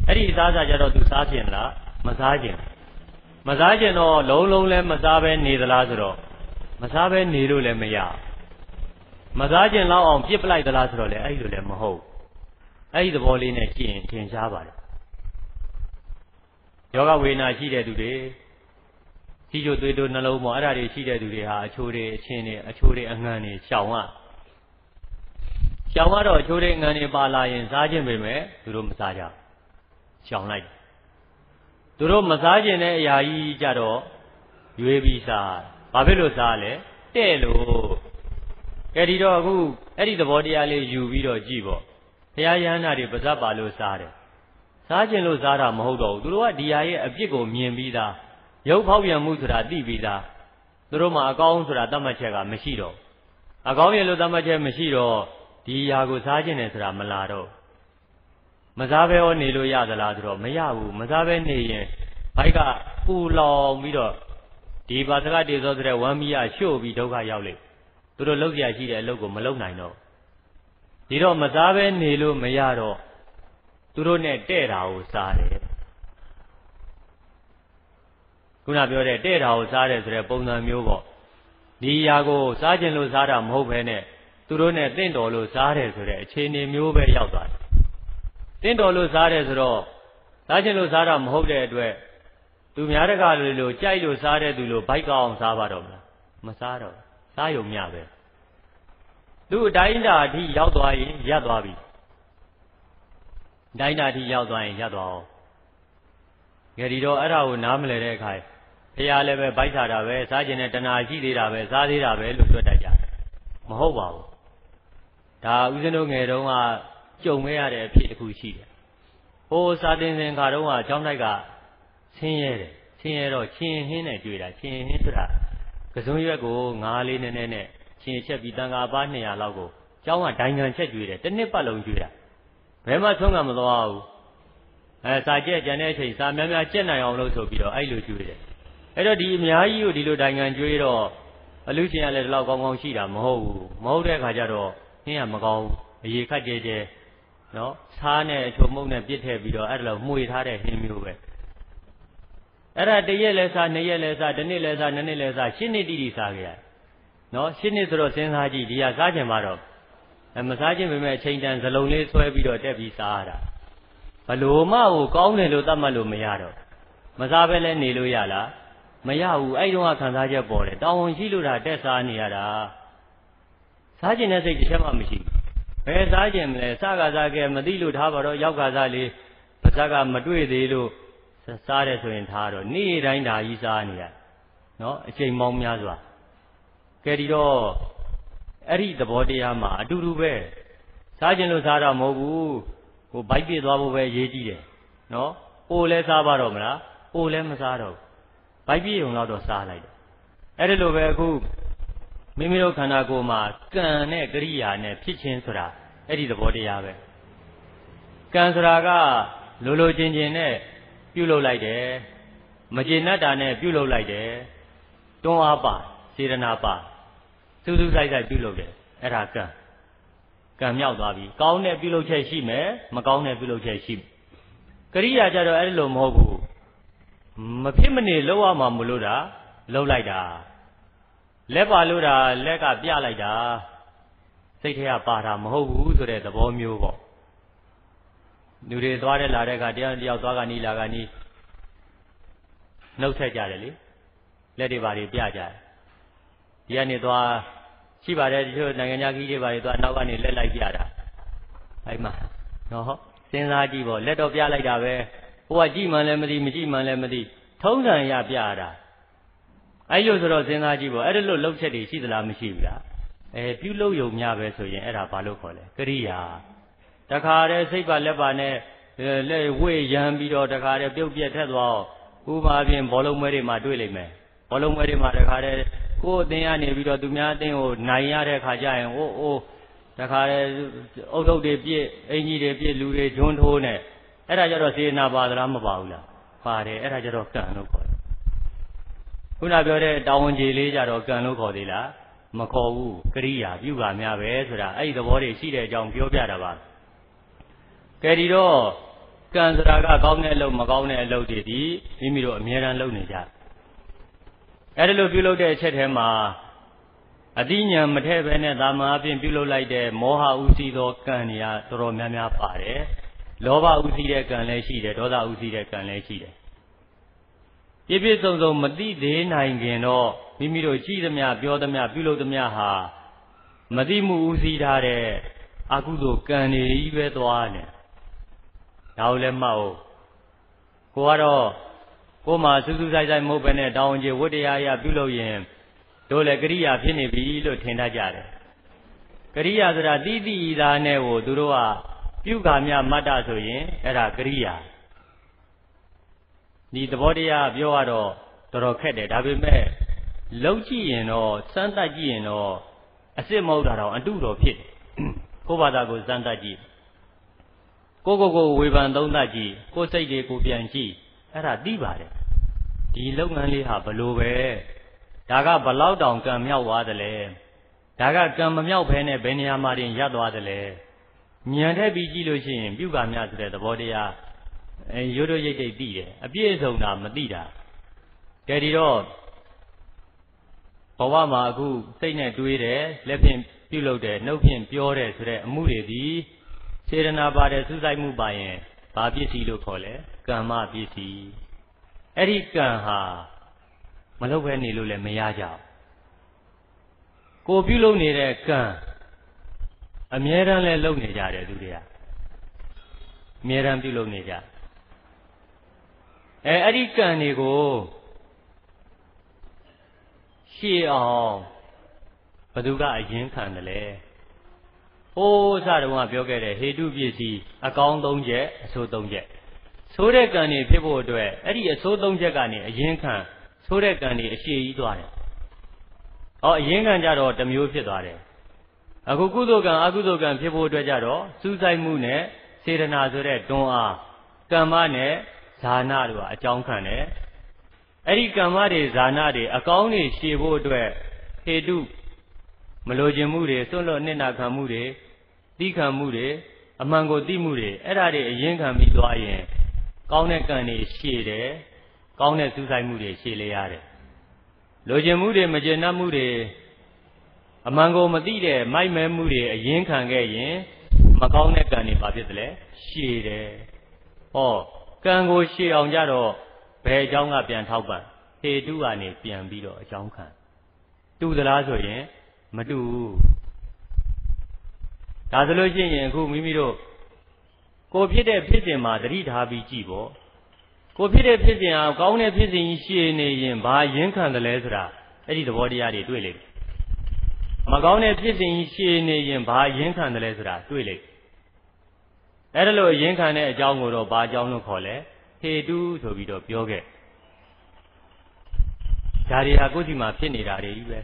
အဲ့ဒီအစားအစာကြတော့ तू စားချင်လားမစားချင်မစားချင်တော့လုံးလုံးလည်းမစားဘဲနေသလားဆိုတော့မစားဘဲနေလို့လည်းမရမစားချင်လောက်အောင်ပြစ်ပလိုက်သလားဆိုတော့လည်းအဲ့လိုလည်းမဟုတ်အဲ့ဒီသဘောလေးနဲ့ကြည့်ရင်ထင်ရှားပါတယ်ယောဂဝေဒနာရှိတဲ့သူတွေစီချိုသွေးတို့နှလုံးပေါ်အဲ့ဒါတွေရှိတဲ့သူတွေဟာအချိုးတွေအချင်းတွေအချိုးတွေအငန်းတွေရှောင်ရ ရှောင်ရတော့အချိုးတွေအငန်းတွေပါလာရင်စားခြင်းပဲမဲ့သူတို့မစားကြရှောင်လိုက်သူတို့မစားခြင်းတဲ့အရာကြီးကြတော့ရွေးပြီးစားဘာဖြစ်လို့စားလဲတဲ့လို့ကဲဒီတော့အခုအဲ့ဒီသဘောတရားလေးယူပြီးတော့ကြည့်ပေါ့ဘုရားယဟန္တာတွေပါဇက်ပါလို့စားတယ်စားခြင်းလို့စားတာမဟုတ်တော့ဘူးသူတို့ကဒီဟာရဲ့အပြစ်ကိုမြင်ပြီးသားရုပ်ဖောက်ပြန်မှုဆိုတာသိပြီးသားသူတို့မှာအကောင်းဆိုတာသတ်မှတ်ချက်ကမရှိတော့အကောင်းရလို့သတ်မှတ်ချက်မရှိတော့ ဒီຢာကိုစားခြင်းတယ်ဆိုတာမလာတော့မစားဘဲရောနေလို့ရသလားဆိုတော့မရဘူးမစားဘဲနေရင်ဘိုက်ကပူလောင်ပြီးတော့ဒီပါစကတေသောဆိုတဲ့ဝမ်းမီးရရှို့ပြီးဒုက္ခရောက်လေသူတို့လောက်ရရှိတဲ့အလုပ်ကိုမလုပ်နိုင်တော့ဒီတော့မစားဘဲနေလို့မရတော့သူတို့နဲ့တဲ့တာကိုစားတယ်ခုနပြောတဲ့တဲ့တာကိုစားတယ်ဆိုတဲ့ပုံစံမျိုးပေါ့ဒီຢာကိုစားခြင်းလို့စားတာမဟုတ်ဘဲနဲ့ သူတို့နဲ့တင့်တော်လို့စားတယ်ဆိုတဲ့အခြေအနေမျိုးပဲရောက်သွားတယ်တင့်တော်လို့စားတယ်ဆိုတော့စားခြင်းလို့စားတာမဟုတ်တဲ့အတွက်သူများတကားလိုလိုကြိုက်လို့စားတဲ့သူလိုဘိုက်ကောင်းစားပါတော့မလားမစားတော့စားယုံမြပဲသူအတိုင်းတာအထိရောက်သွားရင်ရပ်သွားပြီတိုင်းတာအထိရောက်သွားရင်ရပ်သွားအောင်ငယ်ဒီတော့အဲ့ဒါကိုနားမလဲတဲ့အခါဖះလည်းပဲဗိုက်ထားတာပဲစားကျင်တဲ့တဏှာရှိသေးတာပဲစားသေးတာပဲလို့တွက်တတ်ကြတယ်မဟုတ်ပါဘူး ဒါဦးဇင်းတို့ငယ်တုန်းကကြုံခဲ့ရတဲ့အဖြစ်တစ်ခုရှိတယ်ဟိုစာတင်စဉ်ခါတုန်းကကျောင်းတိုက်ကဆင်းရဲတယ်ဆင်းရဲတော့ချင်းဟင်းနဲ့တွေ့တာချင်းဟင်းဆိုတာကစုံရွက်ကိုငားလေးနည်းနည်းနဲ့ချင်းချက်ပြီးတန်ခါပါ200လောက်ကိုကျောင်းကဒိုင်ငံချက်ကျွေးတယ်တစ်နှစ်ပတ်လုံးကျွေးတာဘယ်မှသုံးကမသွားဘူးအဲစာကျက်ကြံတဲ့အချိန်စာများများကျက်နိုင်အောင်လို့ဆိုပြီးတော့အဲ့လိုကျွေးတယ်အဲ့တော့ဒီအများကြီးကိုဒီလိုဒိုင်ငံကျွေးတော့အလူရှင်ကလည်းဒီလောက်ကောင်းကောင်းရှိတာမဟုတ်ဘူးမဟုတ်တဲ့အခါကျတော့ ဟင်းကမကောင်းအရေခတ်ကြဲကြဲနော်စားနဲ့အချုံမုံနဲ့ပြစ်ထည့်ပြီးတော့အဲ့ဒါလောက်မှုေထားတဲ့ဟင်းမျိုးပဲအဲ့ဒါတရက်လဲစားနှစ်ရက်လဲစားတစ်နှစ်လဲစားနှစ်နှစ်လဲစားရှင်းနှစ်တိတိစားကြရနော်ရှင်းနှစ်ဆိုတော့စဉ်းစားကြည့်ဒီဟာစားကြင်မှာတော့အမစားခြင်းပဲမဲ့အချိန်တန်ဇလုံးလေးဆွဲပြီးတော့တက်ပြီးစားရတာဘလို့မှကိုကောင်းတယ်လို့သတ်မှတ်လို့မရတော့မစားပဲလဲနေလို့ရလားမရဘူးအဲ့တုန်းကခံစားချက်ပေါ်တယ်တောင်းဝန်ရှိလို့ဒါတက်စားနေရတာ စားခြင်းတဲ့စိတ်တစ်ချက်မှမရှိဘူးဘယ်စားခြင်းမလဲစကားစားခဲ့မသိလို့ထားပါတော့ရောက်ကစားလေးပါဇက်ကမတွေ့သေးလို့စားတယ်ဆိုရင်ထားတော့နေ့တိုင်းဒါကြီးစားနေရနော်အချိန်မောင်းများစွာကဲဒီတော့အဲ့ဒီသဘောတရားမှာအတူတူပဲစားခြင်းလို့စားတာမဟုတ်ဘူးဟိုဘိုက်ပြည့်သွားဖို့ပဲရေးကြည့်တယ်နော်အိုလဲစားပါတော့မလားအိုလဲမစားတော့ဘိုက်ပြည့်ုံတော့တော့စားလိုက်တယ်အဲ့ဒီလိုပဲအခု မိမိတို့ခန္ဓာကိုယ်မှာကံနဲ့ကရိယာနဲ့ဖြစ်ခြင်းဆိုတာအဲ့ဒီသဘောတရားပဲကံဆိုတာကလိုလိုချင်းချင်းနဲ့ပြုလုပ်လိုက်တယ်မကျေနပ်တာနဲ့ပြုလုပ်လိုက်တယ်တွန်းအားပါစေရနာပါစူးစူးဆိုင်ဆိုင်ပြုလုပ်တယ်အဲ့ဒါကံကံမြောက်သွားပြီကောင်းတဲ့ပြုလုပ်ချက်ရှိမယ်မကောင်းတဲ့ပြုလုပ်ချက်ရှိမယ်ကရိယာကြတော့အဲ့လိုမဟုတ်ဘူးမဖြစ်မနေလောက်ရမှာမလို့တာလောက်လိုက်တာ လက်ပါလို့တာလက်ကပြလိုက်တာစိတ်ထဲကပါတာမဟုတ်ဘူးဆိုတဲ့သဘောမျိုးပေါ့လူတွေသွားတဲ့လာတဲ့အခါတရားတယောက်သွားကနီးလာကနီးနှုတ်ဆက်ကြတယ်လေလက်တွေပါတွေပြကြတယ်ဒီကနေသွားရှိပါတယ်ဒီလိုနိုင်ငံခြားကြီးတွေပါတွေသွားနောက်ကနေလက်လိုက်ပြတာအဲ့မှာနော်စဉ်းစားကြည့်ပေါ့လက်တော့ပြလိုက်တာပဲဟိုကကြည့်မှလည်းမသိမကြည့်မှလည်းမသိထုံးစံရပြတာ အဲ့လိုဆိုတော့စဉ်းစားကြည့်ပေါ့အဲ့ဒါလို့လှုပ်ချက်တွေရှိသလားမရှိဘူးလားအဲပြုလုပ်ယုံများပဲဆိုရင်အဲ့ဒါဘာလို့ခေါ်လဲကရိယာတခါတည်းစိတ်ပါလက်ပါနဲ့လက်ဝေ့ရမ်းပြီးတော့တခါတည်းပြုတ်ပြက်ထက်သွားဥပါဖြင့်ဘောလုံးမဲတွေမှာတွေ့လိမ့်မယ်ဘောလုံးမဲတွေမှာတခါတည်းကိုယ်အသင်ကနေပြီးတော့သူများအသင်ကိုနိုင်ရတဲ့ခါကျရင်အိုးအိုးတခါတည်းအုတ်ထုပ်တွေပြည့်အင်ကြီးတွေပြည့်လူတွေဂျွန်းထိုးနဲ့အဲ့ဒါကြတော့စေနာပါသလားမပါဘူးလားပါတယ်အဲ့ဒါကြတော့ကံလို့ခေါ်တယ် ခုနပြောတဲ့တာဝန်ကြီးလေးကြတော့ကံလို့ခေါ်သေးလားမခေါ်ဘူးကရိယာပြုပါများပဲဆိုတာအဲ့ဒီသဘောတွေရှိတဲ့အကြောင်းပြောပြတာပါကဲဒီတော့ကံဆိုတာကကောင်းတဲ့အလုပ်မကောင်းတဲ့အလုပ်တွေဒီမိမိတို့အမြဲတမ်းလုပ်နေကြအဲ့ဒါလိုပြုလုပ်တဲ့အချက်ထဲမှာအတိညာမထဲပဲနဲ့သာမန်အပြင်ပြုလုပ်လိုက်တဲ့မောဟဥစီသောကံတွေကတော်တော်များများပါတယ်လောဘဥစီတဲ့ကံလည်းရှိတယ်ဒေါသဥစီတဲ့ကံလည်းရှိတယ် ပြည့်ပြည့်စုံစုံမသိသေးနိုင်ခင်တော့မိမိတို့ကြည်သမျှပြောသမျှပြုလုပ်သမျှဟာမသိမှုဥစီထားတဲ့အကုသိုလ်ကံတွေကြီးပဲသွားနေဒါကိုလည်းမှတ်ဟုတ်ကိုကတော့ကိုမှစူးစူးဆိုင်ဆိုင်မဟုတ်ဘဲနဲ့တောင်းကြဝတ္တရားရပြုလုပ်ရင်တို့လည်းကရိယာဖြစ်နေပြီလို့ထင်တတ်ကြတယ်ကရိယာဆိုတာတိတိဤသားနဲ့ကိုသူတို့ကပြုကာမြမတ်တဆိုရင်အဲ့ဒါကရိယာ ဒီသဘောတရားပြောရတော့တော်တော်ခက်တယ်ဒါပေမဲ့လောက်ကြည့်ရင်တော့စမ်းသပ်ကြည့်ရင်တော့အစ်စ်မဟုတ်တာတော့အတုတော်ဖြစ်တယ်ကိုယ့်ဘာသာကိုစမ်းသပ်ကြည့်ကိုကိုကိုဝေဖန်သုံးသပ်ကြည့်ကိုယ်စိတ်တွေကိုပြန်ကြည့်အဲ့ဒါသိပါတယ်ဒီလုပ်ငန်းလေးဟာဘလို့ပဲဒါကဘလောက်တောင်ကံမြောက်သွားတယ်လဲဒါကကံမမြောက်ဘဲနဲ့ဘယ်နေရာမှာတင်ရပ်သွားတယ်လဲညံတဲ့ပြီးကြည့်လို့ရှိရင်ပြုကမြဆိုတဲ့သဘောတရား အဲရိုးရိုးရိတ်ရိတ်သိတယ်အပြည့်စုံတာမသိတာကဲဒီတော့ဘဝမှာအခုစိတ်နဲ့တွေးတယ်လက်ဖြင့်ပြုလုပ်တယ်နှုတ်ဖြင့်ပြောတယ်ဆိုတဲ့အမှုတွေသည်စေရနာပါတဲ့စူးစိုက်မှုပါရင်ဘာပစ္စည်းလို့ခေါ်လဲကမ္မပစ္စည်းအဲ့ဒီကံဟာမလုပ်ဘဲနေလို့လည်းမရကြဘူးကိုပြုလုပ်နေတဲ့ကံအမြဲတမ်းလဲလုပ်နေကြတယ်သူတွေကအမြဲတမ်းပြုလုပ်နေကြ အဲအဲ့ဒီကံတွေကိုရှေ့အောင်ဘသူကအရင်ခံတယ်လဲဟိုးစတုန်းကပြောခဲ့တဲ့ဟေတုပစ္စည်းအကောင်းသုံးချက်အဆိုးသုံးချက်ဆိုးတဲ့ကံတွေဖြစ်ဖို့အတွက်အဲ့ဒီအဆိုးသုံးချက်ကနေအရင်ခံဆိုးတဲ့ကံတွေအရှိကြီးသွားတယ်။ဟောအရင်ခံကြတော့တစ်မျိုးဖြစ်သွားတယ်။အခုကုသိုလ်ကံအကုသိုလ်ကံဖြစ်ဖို့အတွက်ကြတော့စူးစိုက်မှုနဲ့စေတနာဆိုတဲ့တွန်းအားကမ္မနဲ့ ဇာနာတို့ကအကြောင်းခံတယ်။အဲ့ဒီကမ္မတွေဇာနာတွေအကောင်းတွေရှည်ဖို့အတွက်ဟေတုမလိုချင်မှုတွေစွန့်လွတ်နှစ်နာခံမှုတွေတိခံမှုတွေအမှန်ကိုသိမှုတွေအဲ့ဒါတွေအရင်ခံပြီးသွားရင်ကောင်းတဲ့ကံတွေရှည်တယ်ကောင်းတဲ့စူးစိုက်မှုတွေရှည်လေရတယ်လိုချင်မှုတွေမကျေနပ်မှုတွေအမှန်ကိုမသိတဲ့မိုက်မဲမှုတွေအရင်ခံခဲ့ရင်မကောင်းတဲ့ကံတွေဘာဖြစ်သလဲရှည်တယ်ဟော ကံကိုရှည်အောင်ကြတော့ဘယ်အကြောင်းကပြန်ထောက်ပံ့ဟေတုကနေပြန်ပြီးတော့အကြောင်းခံတူသလားဆိုရင်မတူဘူးဒါဆိုလို့ရှိရင်အခုမိမိတို့ကိုဖြစ်တဲ့ဖြစ်စဉ်မှာတတိထားပြီးကြည့်ပေါ့ကိုဖြစ်တဲ့ဖြစ်စဉ်ဟာကောင်းတဲ့ဖြစ်စဉ်ကြီးရှည်နေရင်ဘာရင်းခံတယ်လဲဆိုတာအဲ့ဒီသဘောတရားတွေတွေ့လိမ့်မယ်မကောင်းတဲ့ဖြစ်စဉ်ကြီးရှည်နေရင်ဘာရင်းခံတယ်လဲဆိုတာတွေ့လိမ့် အဲ့ဒါလို့ရင်းခံတဲ့အကြောင်းကိုတော့ဘာအကြောင်းလို့ခေါ်လဲဟေတုဆိုပြီးတော့ပြောခဲ့ဒါတွေဟာကိုယ့်စီမှာဖြစ်နေတာတွေကြီးပဲ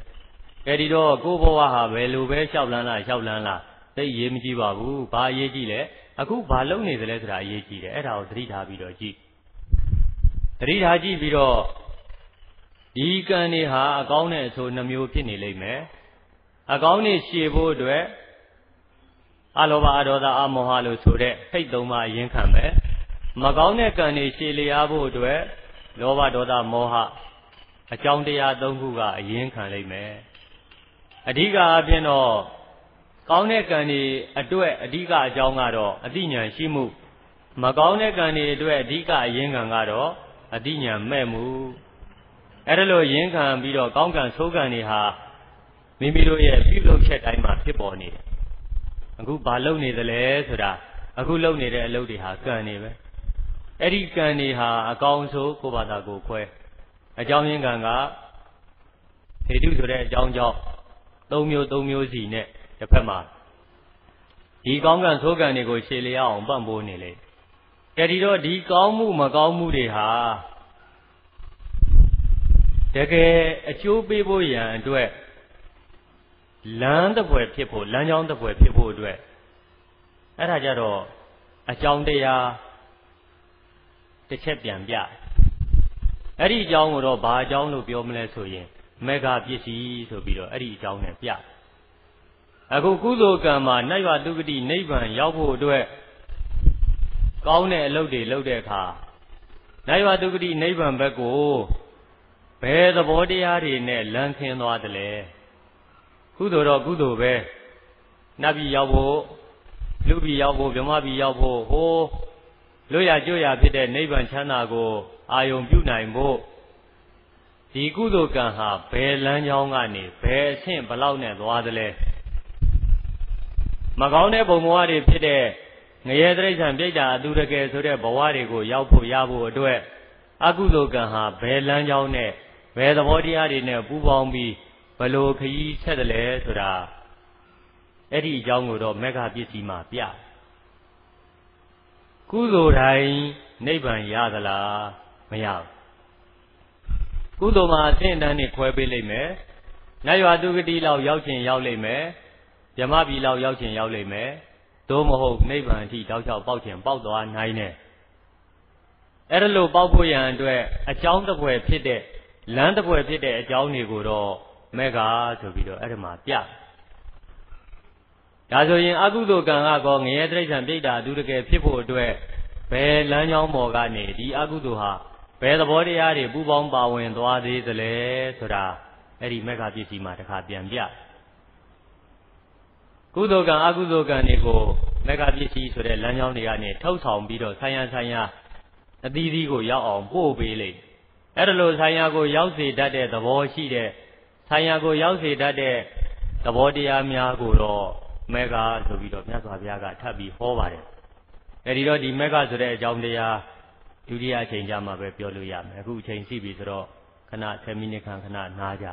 အဲဒီတော့ကိုယ့်ဘဝဟာဘယ်လိုပဲလျှောက်လန်းလားလျှောက်လန်းလားသိရေးမကြည့်ပါဘူးဘာအရေးကြီးလဲအခုဘာလုပ်နေသလဲဆိုတာအရေးကြီးတယ်အဲ့ဒါကိုသတိထားပြီးတော့ကြည့်သတိထားကြည့်ပြီးတော့ဒီကံတွေဟာအကောင်းနဲ့အဆိုးနှမျိုးဖြစ်နေလိမ့်မယ်အကောင်းနေရှည်ဖို့အတွက် အလောဘအဒေါသအမောဟလို့ဆိုတဲ့စိတ်သုံးပါးအရင်ခံမယ်မကောင်းတဲ့ကံတွေရှည်လျားဖို့အတွက်လောဘဒေါသမောဟအကြောင်းတရားသုံးခုကအရင်ခံလိမ့်မယ်အဓိကအပြင်တော့ကောင်းတဲ့ကံတွေအတွက်အဓိကအကြောင်းကတော့အတိညာရှိမှု မကောင်းတဲ့ကံတွေအတွက်အဓိကအရင်ခံကတော့အတိညာမဲ့မှုအဲ့ဒါလို့ရင်ခံပြီးတော့ကောင်းကံဆိုးကံတွေဟာမိမိတို့ရဲ့ပြုလုပ်ချက်တိုင်းမှာဖြစ်ပေါ်နေတယ် အခုဘာလုပ်နေသလဲဆိုတာအခုလုပ်နေတဲ့အလုပ်တွေဟာကံတွေပဲအဲ့ဒီကံတွေဟာအကောင်းဆိုးကိုယ်ဘာသာကိုခွဲအကြောင်းရင်းကံကဟေတုဆိုတဲ့အကြောင်းကြောင့်သုံးမျိုးသုံးမျိုးစီနဲ့တစ်ဖက်မှာဒီကောင်းကံဆိုးကံတွေကိုရှေ့လျအောင်ပံ့ပိုးနေလေကဲဒီတော့ဒီကောင်းမှုမကောင်းမှုတွေဟာတကယ်အကျိုးပေးဖို့ရန်အတွက် လမ်းတစ်ပွဲဖြစ်ဖို့လမ်းကြောင်းတစ်ပွဲဖြစ်ဖို့အတွက်အဲ့ဒါကြတော့အကြောင်းတရားတစ်ချက်ပြန်ပြအဲ့ဒီအကြောင်းကိုတော့ဘာအကြောင်းလို့ပြောမလဲဆိုရင်မေဃပစ္စည်းဆိုပြီးတော့အဲ့ဒီအကြောင်းနဲ့ပြအခုကုသိုလ်ကံမှာနတ်ရွာတုဂတိနိဗ္ဗာန်ရောက်ဖို့အတွက်ကောင်းတဲ့အလုပ်တွေလုပ်တဲ့အခါနတ်ရွာတုဂတိနိဗ္ဗာန်ဘက်ကိုဘယ်သဘောတရားတွေနဲ့လမ်းခင်းသွားတယ်လဲ ကုသိုလ်တော့ကုသိုလ်ပဲနတ်ပြည်ရောက်ဖို့လူပြည်ရောက်ဖို့ဗြဟ္မပြည်ရောက်ဖို့ဟိုလွတ်ရကျွတ်ရဖြစ်တဲ့နိဗ္ဗာန်ချမ်းသာကိုအာယုံပြုနိုင်ဖို့ဒီကုသိုလ်ကံဟာဘယ်လမ်းကြောင်းကနေဘယ်အဆင့်ဘလောက်နဲ့သွားသလဲမကောင်းတဲ့ဘုံဘဝတွေဖြစ်တဲ့ငရဲတိရစ္ဆာန်ပြိတ္တာအတူတကယ်ဆိုတဲ့ဘဝတွေကိုရောက်ဖို့ရဖို့အတွက်အကုသိုလ်ကံဟာဘယ်လမ်းကြောင်းနဲ့ဘယ်သဘောတရားတွေနဲ့ပူးပေါင်းပြီး ဘလို့ခရီးဆက်တယ်လဲဆိုတာအဲ့ဒီအကြောင်းကိုတော့မေဃပစ္စည်းမှာပြကုသိုလ်တိုင်းနိဗ္ဗာန်ရသလားမရဘူးကုသိုလ်မှာအဆင့်အတန်းတွေခွဲပေးလိုက်မယ်နတ်ရွာသူဂတိလောက်ရောက်ချင်ရောက်လိမ့်မယ်ဗြဟ္မပြည်လောက်ရောက်ချင်ရောက်လိမ့်မယ်သို့မဟုတ်နိဗ္ဗာန်အထိတောက်လျှောက်ပေါက်ချင်ပေါက်သွားနိုင်တယ်အဲ့ဒါလို့ပေါက်ဖို့ရန်အတွက်အကြောင်းတစ်ပွဲဖြစ်တဲ့လမ်းတစ်ပွဲဖြစ်တဲ့အကြောင်းတွေကိုတော့ မေဃဆိုပြီးတော့အဲ့ဒီမှာပြဒါဆိုရင်အကုသိုလ်ကံကကောငရဲတိရစ္ဆာန်ပြိတ္တာအတူတကယ်ဖြစ်ဖို့အတွက်ဘယ်လမ်းကြောင်းပေါ်ကနေဒီအကုသိုလ်ဟာဘယ်သဘောတရားတွေပူပေါင်းပါဝင်သွားသေးသလဲဆိုတာအဲ့ဒီမေဃပစ္စည်းမှာတစ်ခါပြန်ပြကုသိုလ်ကံအကုသိုလ်ကံတွေကိုမေဃပစ္စည်းဆိုတဲ့လမ်းကြောင်းတွေကနေထုတ်ဆောင်ပြီးတော့ဆိုင်ရဆိုင်ရအသီးသီးကိုရောက်အောင်ပို့ပေးလိုက်အဲ့ဒါလိုဆိုင်ရာကိုရောက်စေတတ်တဲ့သဘောရှိတဲ့ ဆိုင်ရာကိုရောက်စေတတ်တဲ့သဘောတရားများကိုတော့မေဃဆိုပြီးတော့မြတ်စွာဘုရားကထပ်ပြီးဟောပါတယ်အဲဒီတော့ဒီမေဃဆိုတဲ့အကြောင်းတရားဒုတိယအချိန်ကြမှာပဲပြောလို့ရမယ်အခုအချိန်ရှိပြီဆိုတော့ခဏ10မိနစ်ခန့်ခဏနားကြ